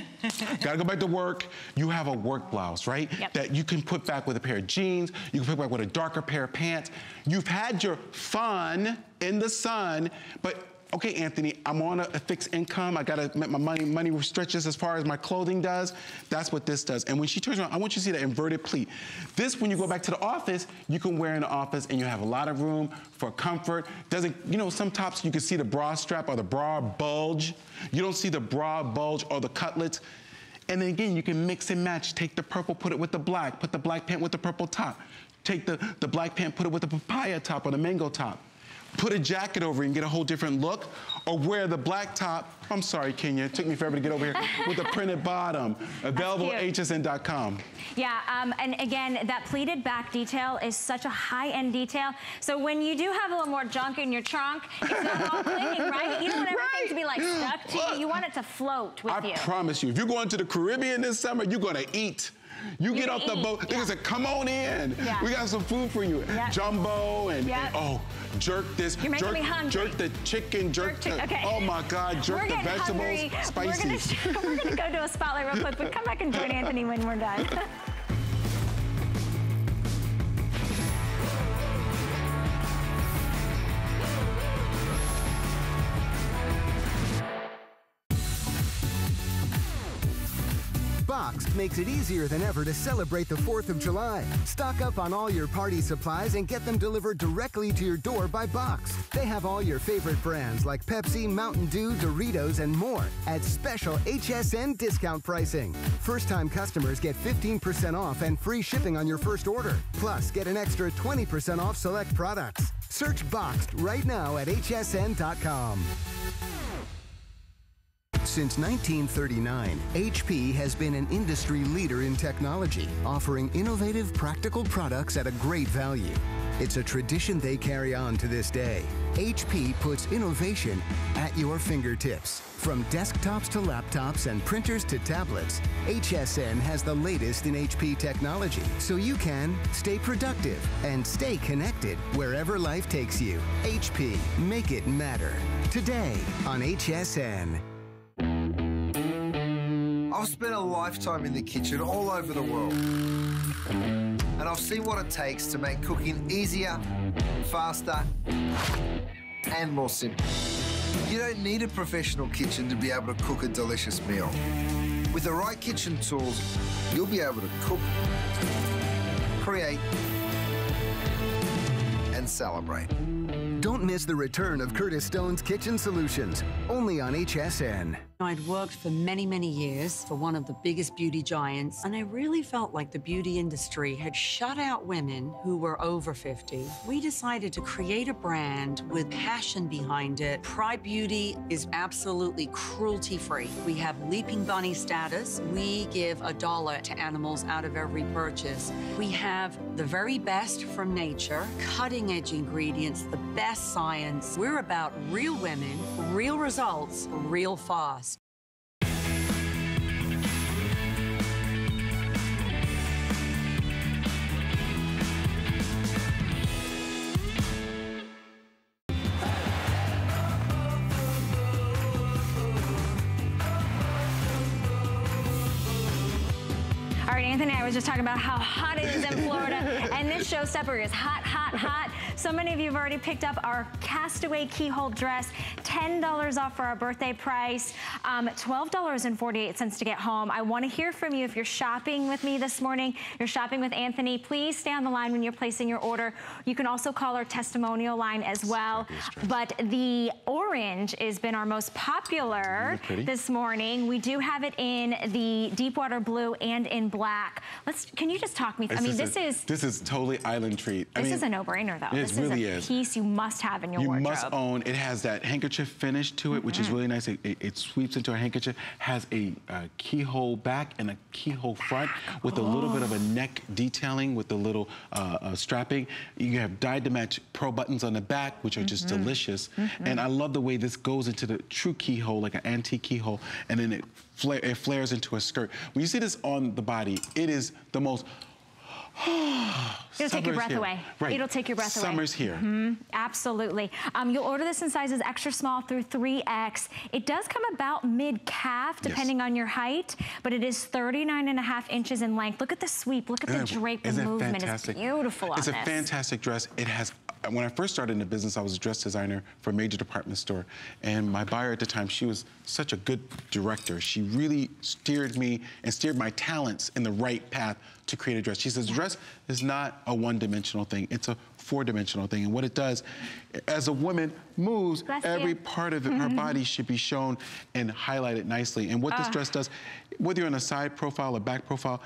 gotta go back to work. You have a work blouse, right? Yep. That you can put back with a pair of jeans. You can put back with a darker pair of pants. You've had your fun in the sun, but okay, Antthony, I'm on a, fixed income. I gotta make my money, money stretches as far as my clothing does. That's what this does. And when she turns around, I want you to see that inverted pleat. This, when you go back to the office, you can wear in the office and you have a lot of room for comfort. Doesn't, you know, some tops you can see the bra strap or the bra bulge. You don't see the bra bulge or the cutlets. And then again, you can mix and match. Take the purple, put it with the black. Put the black pant with the purple top. Take the, the black pant, put it with the papaya top or the mango top. Put a jacket over and get a whole different look, or wear the black top. I'm sorry, Kenya, it took me forever to get over here *laughs* with a printed bottom. Available at hsn.com. Yeah, um, and again, that pleated back detail is such a high-end detail. So when you do have a little more junk in your trunk, it's not all *laughs* clinging, right? You don't want everything Right. to be like stuck to you. You want it to float with I you. I promise you, if you're going to the Caribbean this summer, you're gonna eat. You You're get off gonna the eat, boat, yeah. say, come on in. Yeah. We got some food for you. Yeah. Jumbo and, Yep. and, oh, jerk this, You're making jerk, me hungry. jerk the chicken, jerk, Jerk the, okay. oh my God, jerk we're the vegetables, hungry. spicy. We're gonna, *laughs* we're gonna go to a spotlight real quick, but come back and join Antthony when we're done. *laughs* Boxed makes it easier than ever to celebrate the 4th of July. Stock up on all your party supplies and get them delivered directly to your door by Box. They have all your favorite brands like Pepsi, Mountain Dew, Doritos, and more at special HSN discount pricing. First time customers get 15% off and free shipping on your first order. Plus, get an extra 20% off select products. Search Boxed right now at hsn.com. Since 1939, HP has been an industry leader in technology, offering innovative, practical products at a great value. It's a tradition they carry on to this day. HP puts innovation at your fingertips. From desktops to laptops and printers to tablets, HSN has the latest in HP technology so you can stay productive and stay connected wherever life takes you. HP, make it matter. Today on HSN. I've spent a lifetime in the kitchen all over the world. And I've seen what it takes to make cooking easier, faster, and more simple. You don't need a professional kitchen to be able to cook a delicious meal. With the right kitchen tools, you'll be able to cook, create, and celebrate. Don't miss the return of Curtis Stone's Kitchen Solutions, only on HSN. I'd worked for many, many years for one of the biggest beauty giants, and I really felt like the beauty industry had shut out women who were over 50. We decided to create a brand with passion behind it. PRAI Beauty is absolutely cruelty free. We have Leaping Bunny status. We give a dollar to animals out of every purchase. We have the very best from nature, cutting edge ingredients, the best science. We're about real women, real results, real fast. Antthony, I was just talking about how hot it is in Florida, and this show showstopper is hot, hot, hot. So many of you have already picked up our Castaway keyhole dress, $10 off for our birthday price, um, $12.48 to get home. I want to hear from you if you're shopping with me this morning, you're shopping with Antthony, please stay on the line when you're placing your order. You can also call our testimonial line as well. But the orange has been our most popular Isn't it pretty? this morning. We do have it in the deep water blue and in black. Let's, can you just talk me? I mean, this is, this is totally island treat. I this mean, is a no-brainer though. It this really is a is. piece you must have in your You wardrobe. must own, it has that handkerchief finish to it, which is really nice. It, it, it sweeps into a handkerchief, has a uh, keyhole back and a keyhole front with a little bit of a neck detailing with the little uh, uh, strapping. You have dyed to match pearl buttons on the back, which are just delicious. And I love the way this goes into the true keyhole, like an antique keyhole, and then it, flare, it flares into a skirt. When you see this on the body, it is the most *sighs* It'll take your breath here. away. Right. It'll take your breath away. Summer's here. Absolutely. Um, you'll order this in sizes extra small through 3X. It does come about mid-calf, Yes. depending on your height, but it is 39 and a half inches in length. Look at the sweep. Look at the drape, the movement. fantastic? It's beautiful It's a this. fantastic dress. It has, when I first started in the business, I was a dress designer for a major department store. And my buyer at the time, she was such a good director. She really steered me and steered my talents in the right path to create a dress. She says, dress is not a one-dimensional thing. It's a four-dimensional thing. And what it does, as a woman moves, Bless every you. part of it, her *laughs* body should be shown and highlighted nicely. And what this Ah. dress does, whether you're on a side profile or back profile,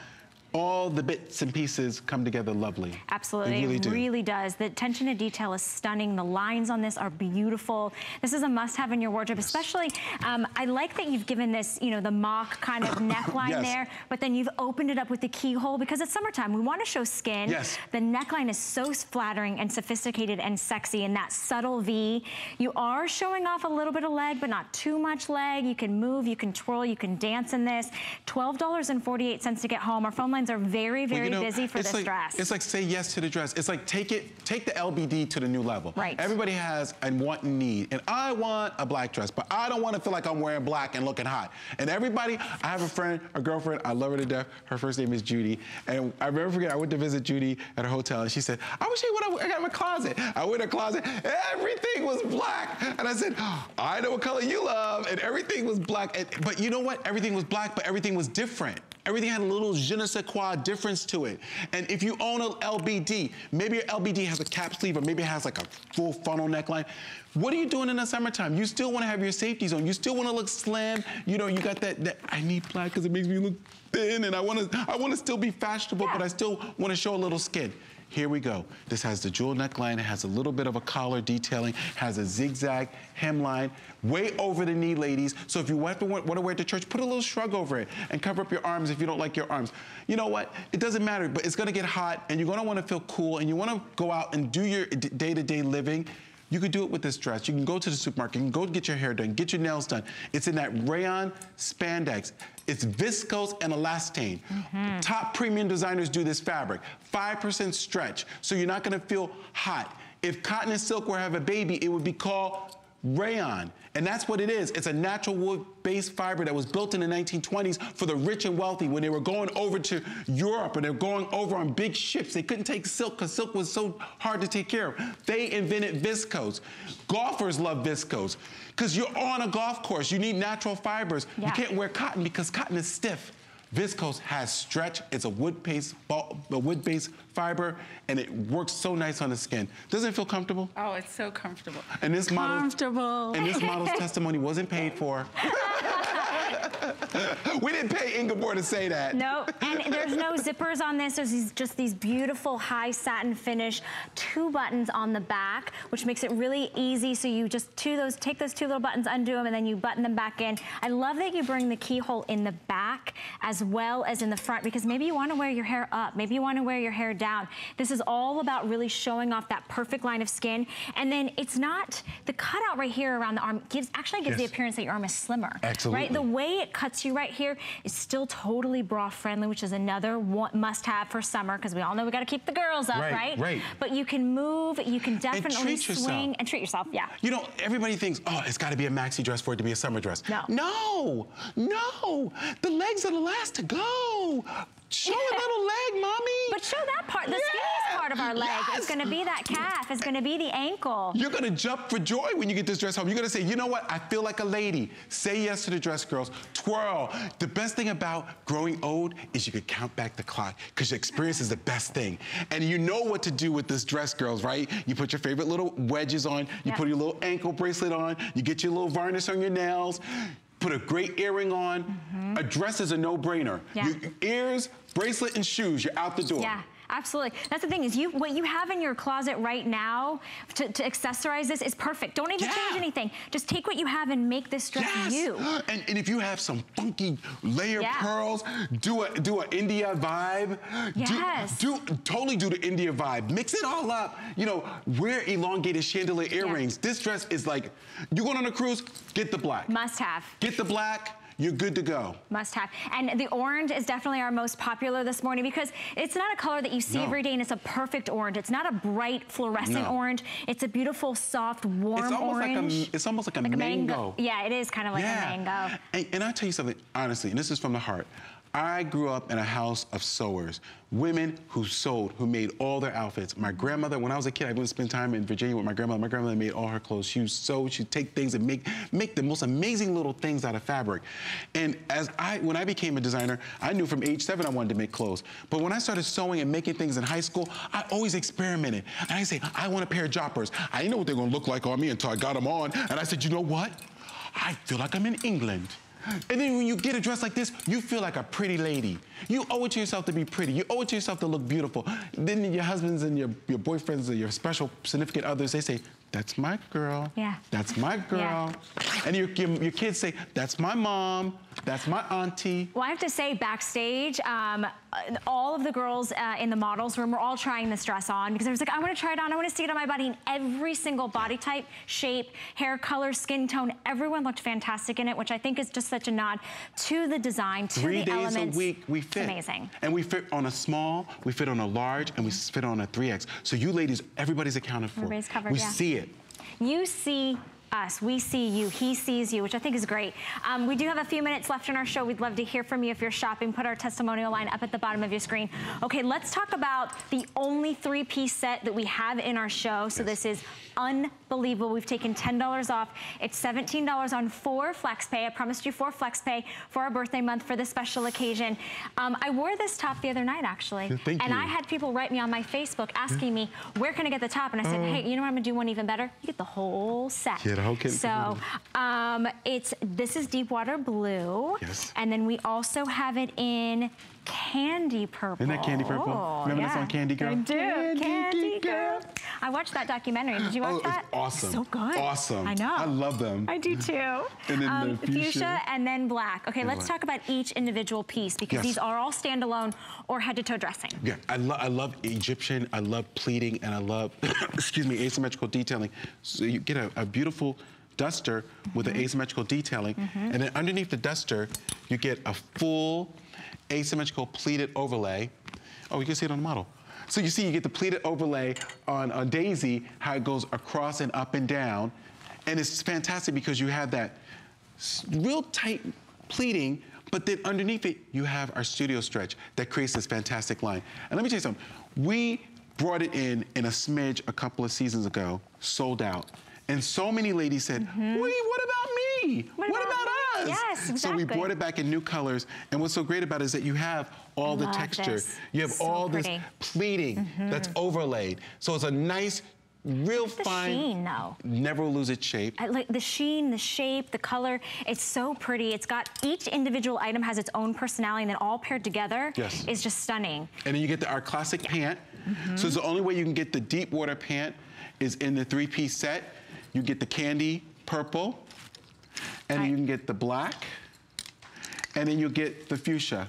all the bits and pieces come together lovely. Absolutely, really it do. really does. The attention to detail is stunning. The lines on this are beautiful. This is a must-have in your wardrobe, especially, um, I like that you've given this, you know, the mock kind of *coughs* neckline Yes. there, but then you've opened it up with the keyhole because it's summertime. We want to show skin. Yes. The neckline is so flattering and sophisticated and sexy in that subtle V. You are showing off a little bit of leg, but not too much leg. You can move, you can twirl, you can dance in this. $12.48 to get home. Our phone lines are very, Well, you know, busy for it's this like, dress. It's like say yes to the dress. It's like take it, take the LBD to the new level. Right. Everybody has a want and need. And I want a black dress, but I don't want to feel like I'm wearing black and looking hot. And everybody, I have a friend, a girlfriend, I love her to death. Her first name is Judy. And I never forget, I went to visit Judy at her hotel and she said, I wish you would have, I got my closet. I went in her closet, everything was black. And I said, I know what color you love. And everything was black. And, but you know what? Everything was black, but everything was different. Everything had a little je ne sais quoi difference to it. And if you own a LBD, maybe your LBD has a cap sleeve or maybe it has like a full funnel neckline. What are you doing in the summertime? You still wanna have your safeties on. You still wanna look slim. You know, you got that, that I need black because it makes me look thin and I wanna, I wanna still be fashionable, but I still wanna show a little skin. Here we go. This has the jewel neckline. It has a little bit of a collar detailing, has a zigzag hemline, way over the knee, ladies. So if you want to, want to wear it to church, put a little shrug over it and cover up your arms if you don't like your arms. You know what? It doesn't matter, but it's gonna get hot and you're gonna wanna feel cool and you wanna go out and do your day-to-day living. You could do it with this dress. You can go to the supermarket, you can go get your hair done, get your nails done. It's in that rayon spandex. It's viscose and elastane. Mm-hmm. Top premium designers do this fabric. 5% stretch, so you're not gonna feel hot. If cotton and silk were to have a baby, it would be called rayon. And that's what it is. It's a natural wood-based fiber that was built in the 1920s for the rich and wealthy when they were going over to Europe and they're going over on big ships. They couldn't take silk because silk was so hard to take care of. They invented viscose. Golfers love viscose because you're on a golf course. You need natural fibers. Yeah. You can't wear cotton because cotton is stiff. Viscose has stretch. It's a wood-based, a wood-based fiber, and it works so nice on the skin. Doesn't it feel comfortable? Oh, it's so comfortable. And this model, Comfortable. and this model's *laughs* testimony wasn't paid for. *laughs* we didn't pay Ingeborg to say that. No, and there's no zippers on this. There's these, just these beautiful high satin finish, two buttons on the back, which makes it really easy. So you just two those, take those two little buttons, undo them, and then you button them back in. I love that you bring the keyhole in the back as well as in the front because maybe you want to wear your hair up, maybe you want to wear your hair down. This is all about really showing off that perfect line of skin. And then it's not the cutout right here around the arm gives actually gives the appearance that your arm is slimmer. Absolutely. Right, the way it cuts you right here is still totally bra friendly, which is another must have for summer because we all know we got to keep the girls up, Right, right? right. But you can move, you can definitely treat yourself. swing and treat yourself. Yeah. You know, everybody thinks, oh, it's got to be a maxi dress for it to be a summer dress. No. No, no. The legs are the last to go. Show a little leg, mommy. But show that part, the Yeah, skinniest part of our leg yes. going to be that calf, is going to be the ankle. You're gonna jump for joy when you get this dress home. You're gonna say, you know what? I feel like a lady. Say yes to the dress, girls. Twirl. The best thing about growing old is you can count back the clock because your experience is the best thing. And you know what to do with this dress, girls, right? You put your favorite little wedges on. You Yeah. put your little ankle bracelet on. You get your little varnish on your nails. Put a great earring on. Mm-hmm. A dress is a no-brainer. Yeah. You- ears, bracelet, and shoes. You're out the door. Yeah. Absolutely. That's the thing is you what you have in your closet right now to, to accessorize this is perfect. Don't even Yeah. change anything. Just take what you have and make this dress Yes. you. *gasps* And, and if you have some funky layer Yeah. pearls, do a do an India vibe. Yes. Do, do totally do the India vibe. Mix it all up. You know, wear elongated chandelier earrings. This dress is like, you going on a cruise, get the black. Must have. Get the black, you're good to go. Must have. And the orange is definitely our most popular this morning because it's not a color that you see No. every day and it's a perfect orange. It's not a bright fluorescent No. orange. It's a beautiful, soft, warm It's almost orange. like a it's almost like a Like mango. Yeah, it is kind of like yeah. a mango. And, and I tell you something, honestly, and this is from the heart. I grew up in a house of sewers, women who sewed, who made all their outfits. My grandmother, when I was a kid, I went to spend time in Virginia with my grandmother. My grandmother made all her clothes. She sewed, she'd take things and make, make the most amazing little things out of fabric. And as I, when I became a designer, I knew from age seven I wanted to make clothes. But when I started sewing and making things in high school, I always experimented. And I say, I want a pair of joppers. I didn't know what they're gonna look like on me until I got them on. And I said, you know what? I feel like I'm in England. And then when you get a dress like this, you feel like a pretty lady. You owe it to yourself to be pretty. You owe it to yourself to look beautiful. Then your husbands and your, your boyfriends or your special significant others, they say, that's my girl. Yeah. That's my girl. Yeah. And your, your, your kids say, that's my mom. That's my auntie. Well, I have to say, backstage, um, all of the girls uh, in the models room were all trying this dress on because I was like, I want to try it on. I want to see it on my body in every single body type, shape, hair color, skin tone. Everyone looked fantastic in it, which I think is just such a nod to the design, to Three the days a week, we It's fit. amazing. And we fit on a small, we fit on a large, and we fit on a 3X. So you ladies, everybody's accounted for. Everybody's covered, we yeah. see it. You see us, we see you, he sees you, which I think is great. Um, we do have a few minutes left in our show. We'd love to hear from you if you're shopping. Put our testimonial line up at the bottom of your screen. Okay, let's talk about the only three-piece set that we have in our show. So this is unbelievable. We've taken $10 off. It's $17 on four flex pay. I promised you four flex pay for our birthday month for this special occasion. Um, I wore this top the other night, actually. Thank and you. I had people write me on my Facebook asking me, where can I get the top? And I said, hey, you know what I'm gonna do one even better? You get the whole set. Yeah, the whole kit and So um, it's, this is Deepwater Blue. Yes. And then we also have it in candy purple. Isn't that Candy Purple? Oh, Remember yeah. that song, Candy Girl? I do. Candy Candy, Girl. Girl. I watched that documentary. Did you watch Oh, that? awesome. So good. Awesome. I know. I love them. I do too. *laughs* And then the fuchsia. and then black. Okay, And let's black. talk about each individual piece because Yes. these are all standalone or head to toe dressing. Yeah, I, lo- I love Egyptian, I love pleating, and I love, *coughs* excuse me, asymmetrical detailing. So you get a, a beautiful duster with Mm-hmm. the asymmetrical detailing, and then underneath the duster, you get a full asymmetrical pleated overlay. Oh, you can see it on the model. So you see you get the pleated overlay on, on Daisy, how it goes across and up and down. And it's fantastic because you have that real tight pleating, but then underneath it, you have our studio stretch that creates this fantastic line. And let me tell you something. We brought it in in a smidge a couple of seasons ago, sold out. And so many ladies said, wait, what about me? Mm-hmm. What about about me?" Yes, So we brought it back in new colors. And what's so great about it is that you have all the love texture. this. You have So all pretty. this pleating that's mm-hmm. overlaid. So it's a nice, real The fine. sheen, though. Never lose its shape. I like the sheen, the shape, the color. It's so pretty. It's got each individual item has its own personality, and then all paired together Yes. is just stunning. And then you get the, our classic pant. Mm-hmm. So it's the only way you can get the deep water pant is in the three-piece set. You get the candy purple, and then Right. you can get the black, and then you get the fuchsia.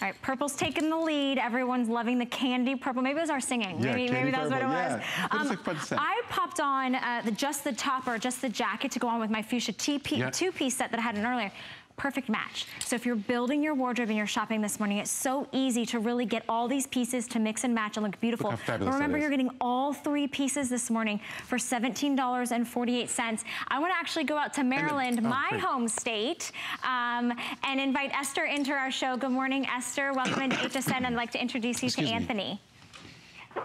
All right, purple's taking the lead. Everyone's loving the candy purple. Maybe it was our singing. Yeah, maybe, maybe that's what it was. Um, yeah. But it's a fun set. I popped on uh, the, just the topper, just the jacket to go on with my fuchsia two Yeah. two-piece set that I had in earlier. Perfect match. So if you're building your wardrobe and you're shopping this morning, it's so easy to really get all these pieces to mix and match and look beautiful. Look how fabulous but remember, is. you're getting all three pieces this morning for $17.48. I want to actually go out to Maryland, oh, my great. home state, um, and invite Esther into our show. Good morning, Esther. Welcome into HSN. I'd like to introduce you Excuse to me. Antthony.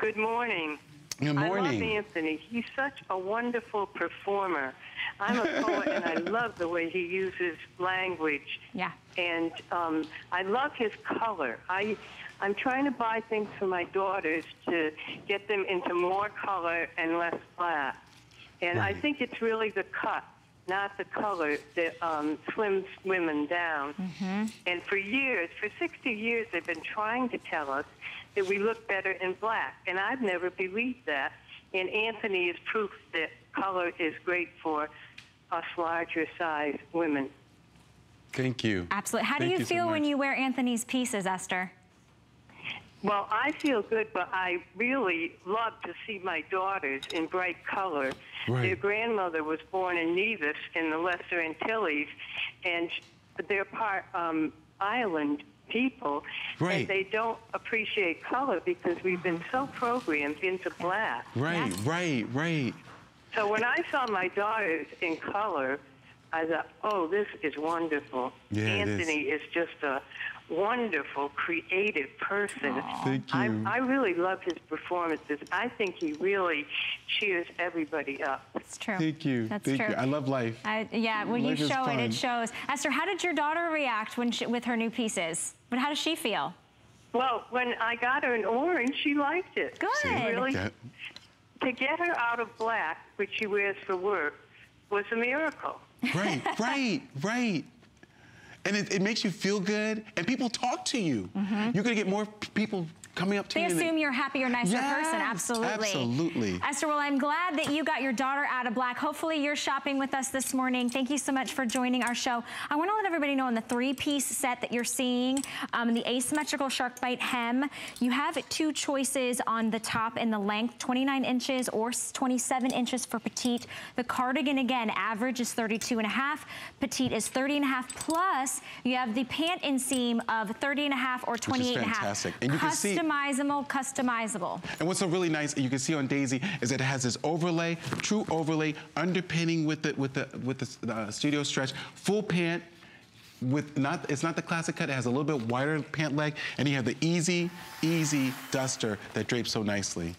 Good morning. Good morning. I morning. love Antthony. He's such a wonderful performer. I'm a poet, and I love the way he uses language. Yeah. And um, I love his color. I, I'm trying to buy things for my daughters to get them into more color and less black. And I think it's really the cut, not the color, that um, slims women down. And for years, for 60 years, they've been trying to tell us that we look better in black. And I've never believed that. And Antthony is proof that color is great for us larger size women. Thank you. Absolutely. How do Thank you, so feel when you wear Antthony's pieces, Esther? Well, I feel good, but I really love to see my daughters in bright color. Right. Their grandmother was born in Nevis in the Lesser Antilles, and sh- they're part um, island people, Right. and they don't appreciate color because we've been so programmed into black. Right, Yes. right, right. So when I saw my daughters in color, I thought, oh, this is wonderful. Yeah, it is. Antthony is. just a wonderful, creative person. Thank you. I really love his performances. I think he really cheers everybody up. It's true. Thank you. That's Thank true. you. I love life. I, yeah, when Life you show it, it shows. Esther, how did your daughter react when she, with her new pieces? But how does she feel? Well, when I got her in orange, she liked it. Good. She really, Yeah. to get her out of black, which she wears for work, was a miracle. Right, right, right. And it, it, makes you feel good, and people talk to you. Mm -hmm. You're gonna get more people coming up to they you. They assume you're a happier, nicer yes, person. Absolutely. Absolutely. Esther, well, I'm glad that you got your daughter out of black. Hopefully you're shopping with us this morning. Thank you so much for joining our show. I want to let everybody know in the three-piece set that you're seeing, um, the asymmetrical shark bite hem, you have two choices on the top in the length, 29 inches or 27 inches for petite. The cardigan, again, average is 32 and a half. Petite is 30 and a half. Plus, you have the pant inseam of 30 and a half or 28 and a half. fantastic. And you can see customizable, customizable. And what's so really nice, you can see on Daisy, is that it has this overlay, true overlay, underpinning with the with the with the studio stretch, full pant, with not it's not the classic cut it has a little bit wider pant leg and you have the easy easy duster that drapes so nicely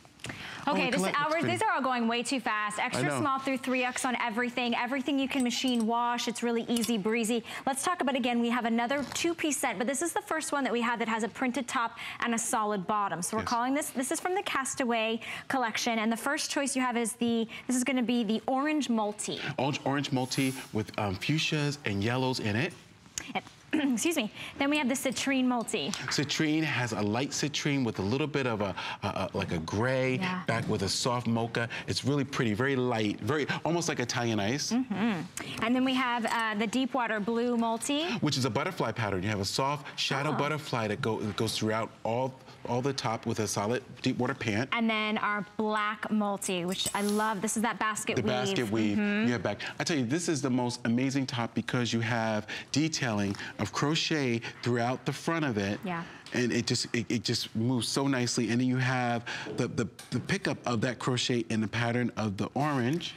Okay, oh, this hour, these are all going way too fast. Extra small through 3X on everything. Everything you can machine wash. It's really easy breezy. Let's talk about, again, we have another two-piece set, but this is the first one that we have that has a printed top and a solid bottom. So we're yes. calling this, this is from the Castaway collection, and the first choice you have is the, this is gonna be the orange multi. Orange, orange multi with um, fuchsias and yellows in it. *clears throat* excuse me. Then we have the citrine multi. Citrine has a light citrine with a little bit of a, a, a like a gray, yeah. back with a soft mocha. It's really pretty, very light, very almost like Italian ice. Mm -hmm. And then we have uh, the deep water blue multi. Which is a butterfly pattern. You have a soft shadow oh. butterfly that, go, that goes throughout all all the top with a solid deep water pant. And then our black multi, which I love. This is that basket the weave. The basket weave. Mm -hmm. You have back. I tell you, this is the most amazing top because you have detailing of crochet throughout the front of it. Yeah and it just it, it, just moves so nicely. And then you have the, the the pickup of that crochet in the pattern of the orange.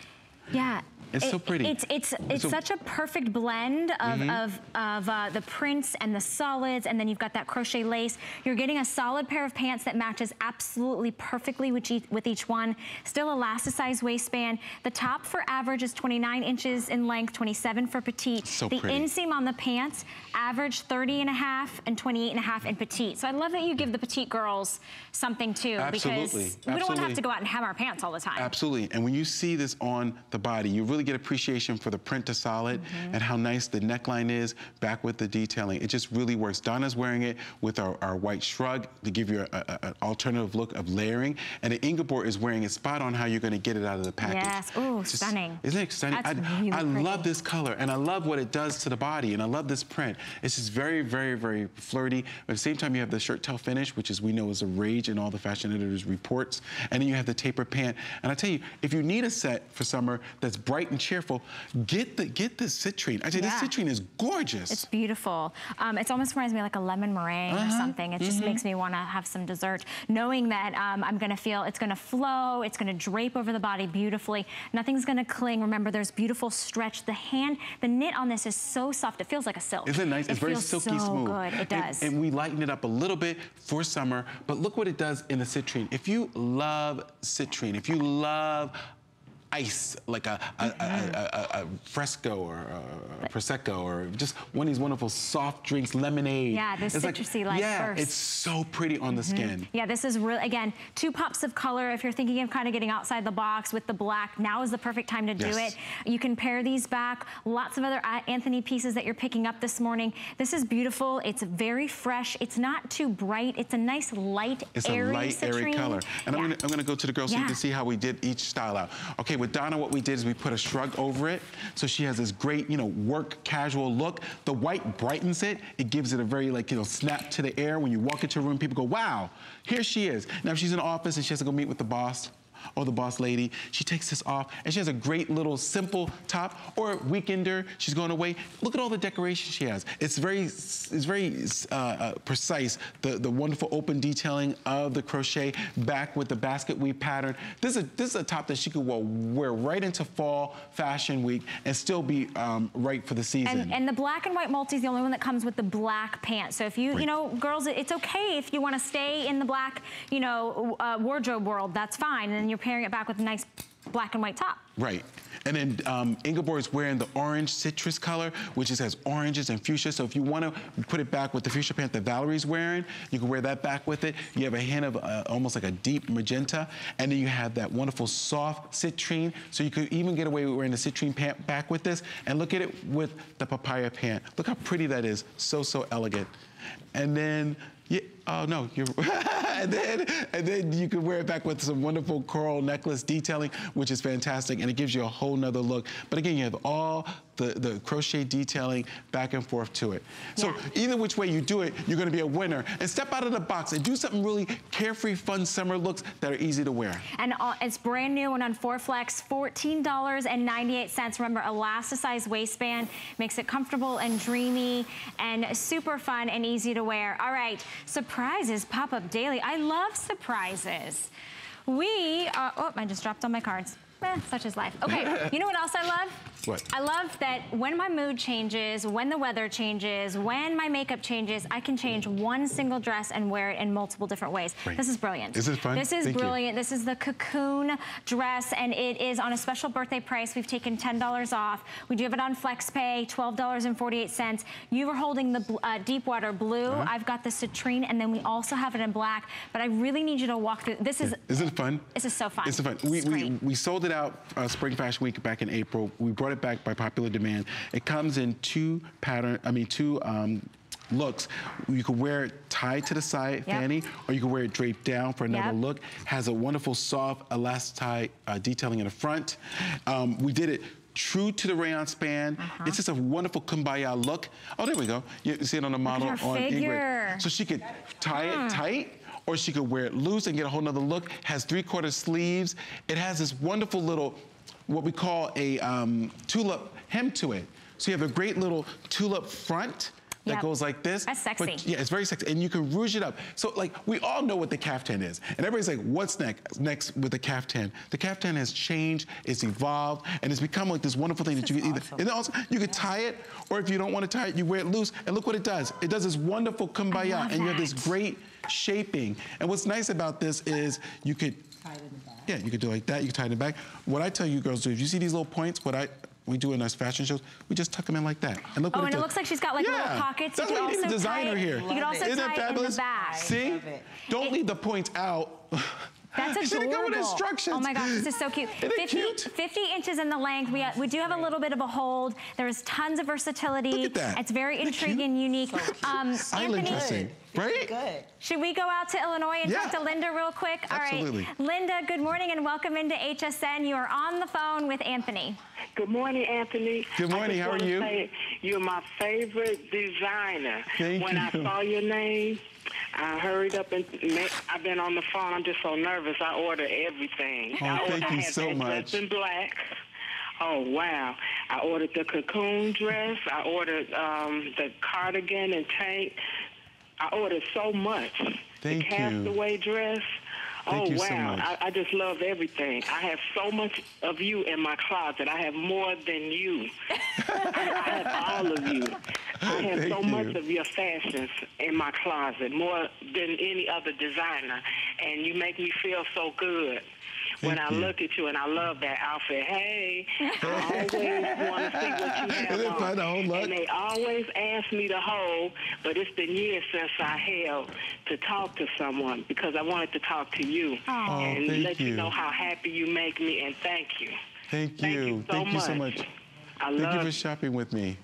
Yeah, it's it, so pretty. It's it's it's so, such a perfect blend of mm -hmm. of, of uh, the prints and the solids, and then you've got that crochet lace. You're getting a solid pair of pants that matches absolutely perfectly with each, with each one. Still elasticized waistband. The top for average is 29 inches in length, 27 for petite. So the pretty. inseam on the pants average 30 and a half and 28 and a half in petite. So I love that you give the petite girls something too, Absolutely. because we Absolutely. don't want to have to go out and hem our pants all the time. Absolutely. And when you see this on the body, you really get appreciation for the print to solid mm -hmm. and how nice the neckline is back with the detailing. It just really works. Donna's wearing it with our, our white shrug to give you an alternative look of layering. And the Ingeborg is wearing it spot on how you're going to get it out of the package. Yes. Ooh, just, stunning. Isn't it stunning? That's I, really I pretty. love this color and I love what it does to the body and I love this print. It's just very, very, very flirty. But at the same time, you have the shirt tail finish, which is we know is a rage in all the fashion editors' reports. And then you have the taper pant. And I tell you, if you need a set for summer that's bright and cheerful, Get the get the citrine. I you, yeah. this citrine is gorgeous. It's beautiful. Um, it almost reminds me like a lemon meringue uh -huh. or uh-huh. something. It mm -hmm. just makes me want to have some dessert, knowing that um, I'm going to feel it's going to flow, it's going to drape over the body beautifully. Nothing's going to cling. Remember, there's beautiful stretch. The hand, the knit on this is so soft. It feels like a silk. Isn't it nice? It it's very silky so smooth. good. It does. And, and we lighten it up a little bit for summer, but look what it does in the citrine. If you love citrine, if you love ice, like a, a, a, a fresco or a prosecco or just one of these wonderful soft drinks, lemonade. Yeah, the citrusy like, Yeah, first. it's so pretty on the mm -hmm. skin. Yeah, this is real. Again, two pops of color. If you're thinking of kind of getting outside the box with the black, now is the perfect time to do it. You can pair these back. Lots of other Antthony pieces that you're picking up this morning. This is beautiful. It's very fresh. It's not too bright. It's a nice light, it's airy a light, citrine. airy color. And yeah. I'm, gonna, I'm gonna go to the girls yeah. so you can see how we did each style out. Okay, with Donna, what we did is we put a shrug over it. So she has this great, you know, work casual look. The white brightens it. It gives it a very like, you know, snap to the air. When you walk into a room, people go, wow, here she is. Now if she's in the office and she has to go meet with the boss, or the boss lady. She takes this off and she has a great little simple top or weekender. She's going away. Look at all the decoration she has. It's very, it's very uh, uh, precise. The, the wonderful open detailing of the crochet back with the basket weave pattern. This is a, this is a top that she could wear, wear right into fall fashion week and still be um, right for the season. And, and, the black and white multi is the only one that comes with the black pants. So if you, you know, girls, it's okay if you want to stay in the black, you know, uh, wardrobe world, that's fine. And and you're pairing it back with a nice black and white top. Right. And then um, Ingeborg's wearing the orange citrus color, which just has oranges and fuchsia. So if you want to put it back with the fuchsia pant that Valerie's wearing, you can wear that back with it. You have a hint of uh, almost like a deep magenta. And then you have that wonderful soft citrine. So you could even get away with wearing the citrine pant back with this. And look at it with the papaya pant. Look how pretty that is. So, so elegant. And then yeah, oh no, you're, *laughs* and then and then you can wear it back with some wonderful coral necklace detailing, which is fantastic, and it gives you a whole nother look. But again, you have all the, the crochet detailing back and forth to it. So Yeah. either which way you do it, you're gonna be a winner. And step out of the box and do something really carefree, fun summer looks that are easy to wear. And uh, it's brand new and on 4Flex, $14.98. Remember, elasticized waistband makes it comfortable and dreamy and super fun and easy to wear. All right, surprises pop up daily. I love surprises. We, uh, oh, I just dropped all my cards. Eh, such is life. Okay, *laughs* you know what else I love? What? I love that when my mood changes, when the weather changes, when my makeup changes, I can change one single dress and wear it in multiple different ways. Right. This is brilliant. This is it fun? This is Thank you. brilliant. This is the cocoon dress, and it is on a special birthday price. We've taken $10 off. We do have it on FlexPay, $12.48. You are holding the uh, Deepwater blue. Uh-huh. I've got the citrine, and then we also have it in black. But I really need you to walk through. This is Is it fun? This is so fun. It's fun. We, It's we, we sold it out uh, Spring Fashion Week back in April. We brought it back by popular demand. It comes in two pattern, I mean, two um, looks. You can wear it tied to the side, Yep. fanny, or you can wear it draped down for another Yep. look. Has a wonderful soft elastic uh, detailing in the front. Um, we did it true to the rayon span. Uh-huh. It's just a wonderful kumbaya look. Oh, there we go. You see it on the model on figure. Ingrid. So she could tie it tight or she could wear it loose and get a whole nother look. Has three quarter sleeves. It has this wonderful little, what we call a um, tulip hem to it. So you have a great little tulip front that Yep. goes like this. That's sexy. But yeah, it's very sexy. And you can rouge it up. So like, we all know what the caftan is. And everybody's like, what's next, next with the caftan? The caftan has changed, it's evolved, and it's become like this wonderful thing that you can either, and also, you could tie it, or if you don't want to tie it, you wear it loose, and look what it does. It does this wonderful kumbaya, love and you have this great shaping. And what's nice about this is you could, yeah, you could do it like that, you could tie it in the back. What I tell you girls do, if you see these little points, what I, we do in our fashion shows, we just tuck them in like that. And look Oh, what and it does. looks like she's got, like, little Yeah. pockets. That's You why you need a also designer tie it- here. you could also Isn't tie that it in the fabulous? back. See? It. Don't leave the points out. *laughs* That's She adorable. didn't go with instructions. Oh my gosh, this is so cute. Isn't it 50, cute? 50 inches in the length. We, we do have a little bit of a hold. There is tons of versatility. Look at that. It's very Isn't that cute? intriguing, unique. Um, Island Antthony, dressing, right? Good. should we go out to Illinois and Yeah. talk to Linda real quick? Absolutely. All right. Linda, good morning and welcome into HSN. You are on the phone with Antthony. Good morning, Antthony. Good morning, how are you? Say you're my favorite designer. Thank when I saw your name, I hurried up and I've been on the phone. I'm just so nervous. I ordered everything. Oh, I ordered, thank I you had so much. In black. Oh wow! I ordered the cocoon dress. I ordered um, the cardigan and tank. I ordered so much. Thank the you. castaway dress. Thank oh you so wow! much. I, I just love everything. I have so much of you in my closet. I have more than you. *laughs* I, have all of you. I have so Thank much of your fashions in my closet, more than any other designer, and you make me feel so good. When Thank I look at you and I love that outfit, hey, I always want to see what you *laughs* have Isn't it on. fun, the whole? And they always ask me to hold, but it's been years since I held to talk to someone because I wanted to talk to you Aw. Oh, and Oh, let you. you. know how happy you make me and thank you. Thank Thank you. you so Thank you so much. much. I Thank you for shopping with me.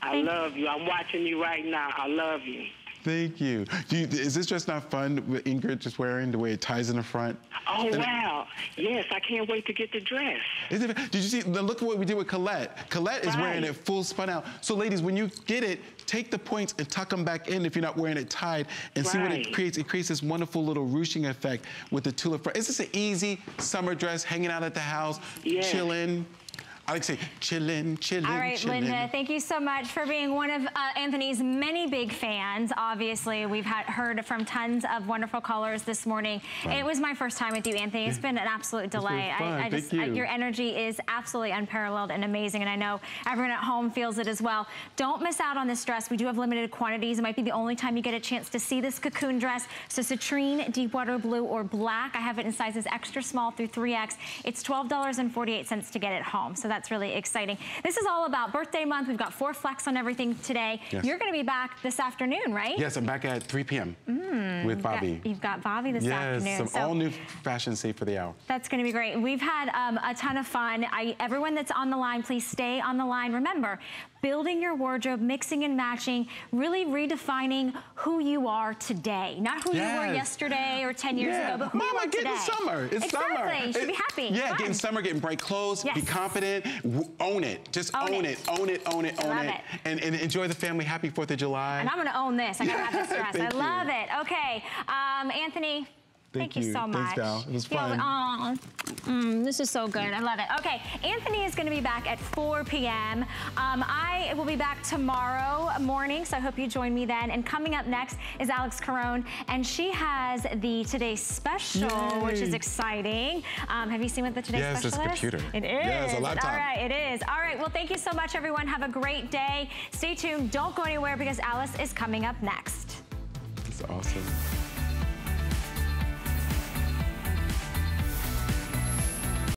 I Thank- love you. I'm watching you right now. I love you. Thank you. Do you. Is this dress not fun with Ingrid just wearing the way it ties in the front? Oh And- wow! Yes, I can't wait to get the dress. Is it, did you see, the, look at what we did with Colette. Colette is wearing it full spun out. So ladies, when you get it, take the points and tuck them back in if you're not wearing it tied and see what it creates. It creates this wonderful little ruching effect with the tulip front. Is this an easy summer dress, hanging out at the house, Yes. chilling. I like to say chillin', chillin', All right, chillin'. Linda, thank you so much for being one of uh, Antthony's many big fans. Obviously, we've had, heard from tons of wonderful callers this morning. Fun. It was my first time with you, Antthony. It's been an absolute delight. I, I Thank just, you. I- your energy is absolutely unparalleled and amazing, and I know everyone at home feels it as well. Don't miss out on this dress. We do have limited quantities. It might be the only time you get a chance to see this cocoon dress. So citrine, deep water blue, or black. I have it in sizes extra small through 3X. It's $12.48 to get it home, so that's really exciting. This is all about birthday month. We've got four flex on everything today. Yes. You're gonna be back this afternoon, right? Yes, I'm back at 3 p.m. with You've got- Bobby. You've got Bobby this afternoon. Yes, some so- all new fashion safe for the hour. That's going to be great. We've had um, a ton of fun. I, everyone that's on the line, please stay on the line. Remember, building your wardrobe, mixing and matching, really redefining who you are today. Not who you were yesterday or 10 years yeah. ago, but who Mama, you are getting today. summer. It's exactly. summer. You should It- be happy. Yeah, Fun. getting summer, getting bright clothes, be confident, own it. Just Own own, it. it. own it, own it, own love it. it. And, and enjoy the family. Happy 4th of July. And I'm going to own this. I got to have this *laughs* dress. I Thank you. love it. Okay. Um, Antthony. Thank you. you. so much. Thanks, Val. It was Yeah, fun. Mm, this is so good. I love it. Okay, Antthony is going to be back at 4 p.m. Um, I will be back tomorrow morning, so I hope you join me then. And coming up next is Alex Carone, and she has the Today Special, which is exciting. Um, have you seen what the Today Yes, Special it's a is? computer. It is. Yeah, it's a laptop. All right, it is. All right, well, thank you so much, everyone. Have a great day. Stay tuned. Don't go anywhere because Alice is coming up next. It's awesome.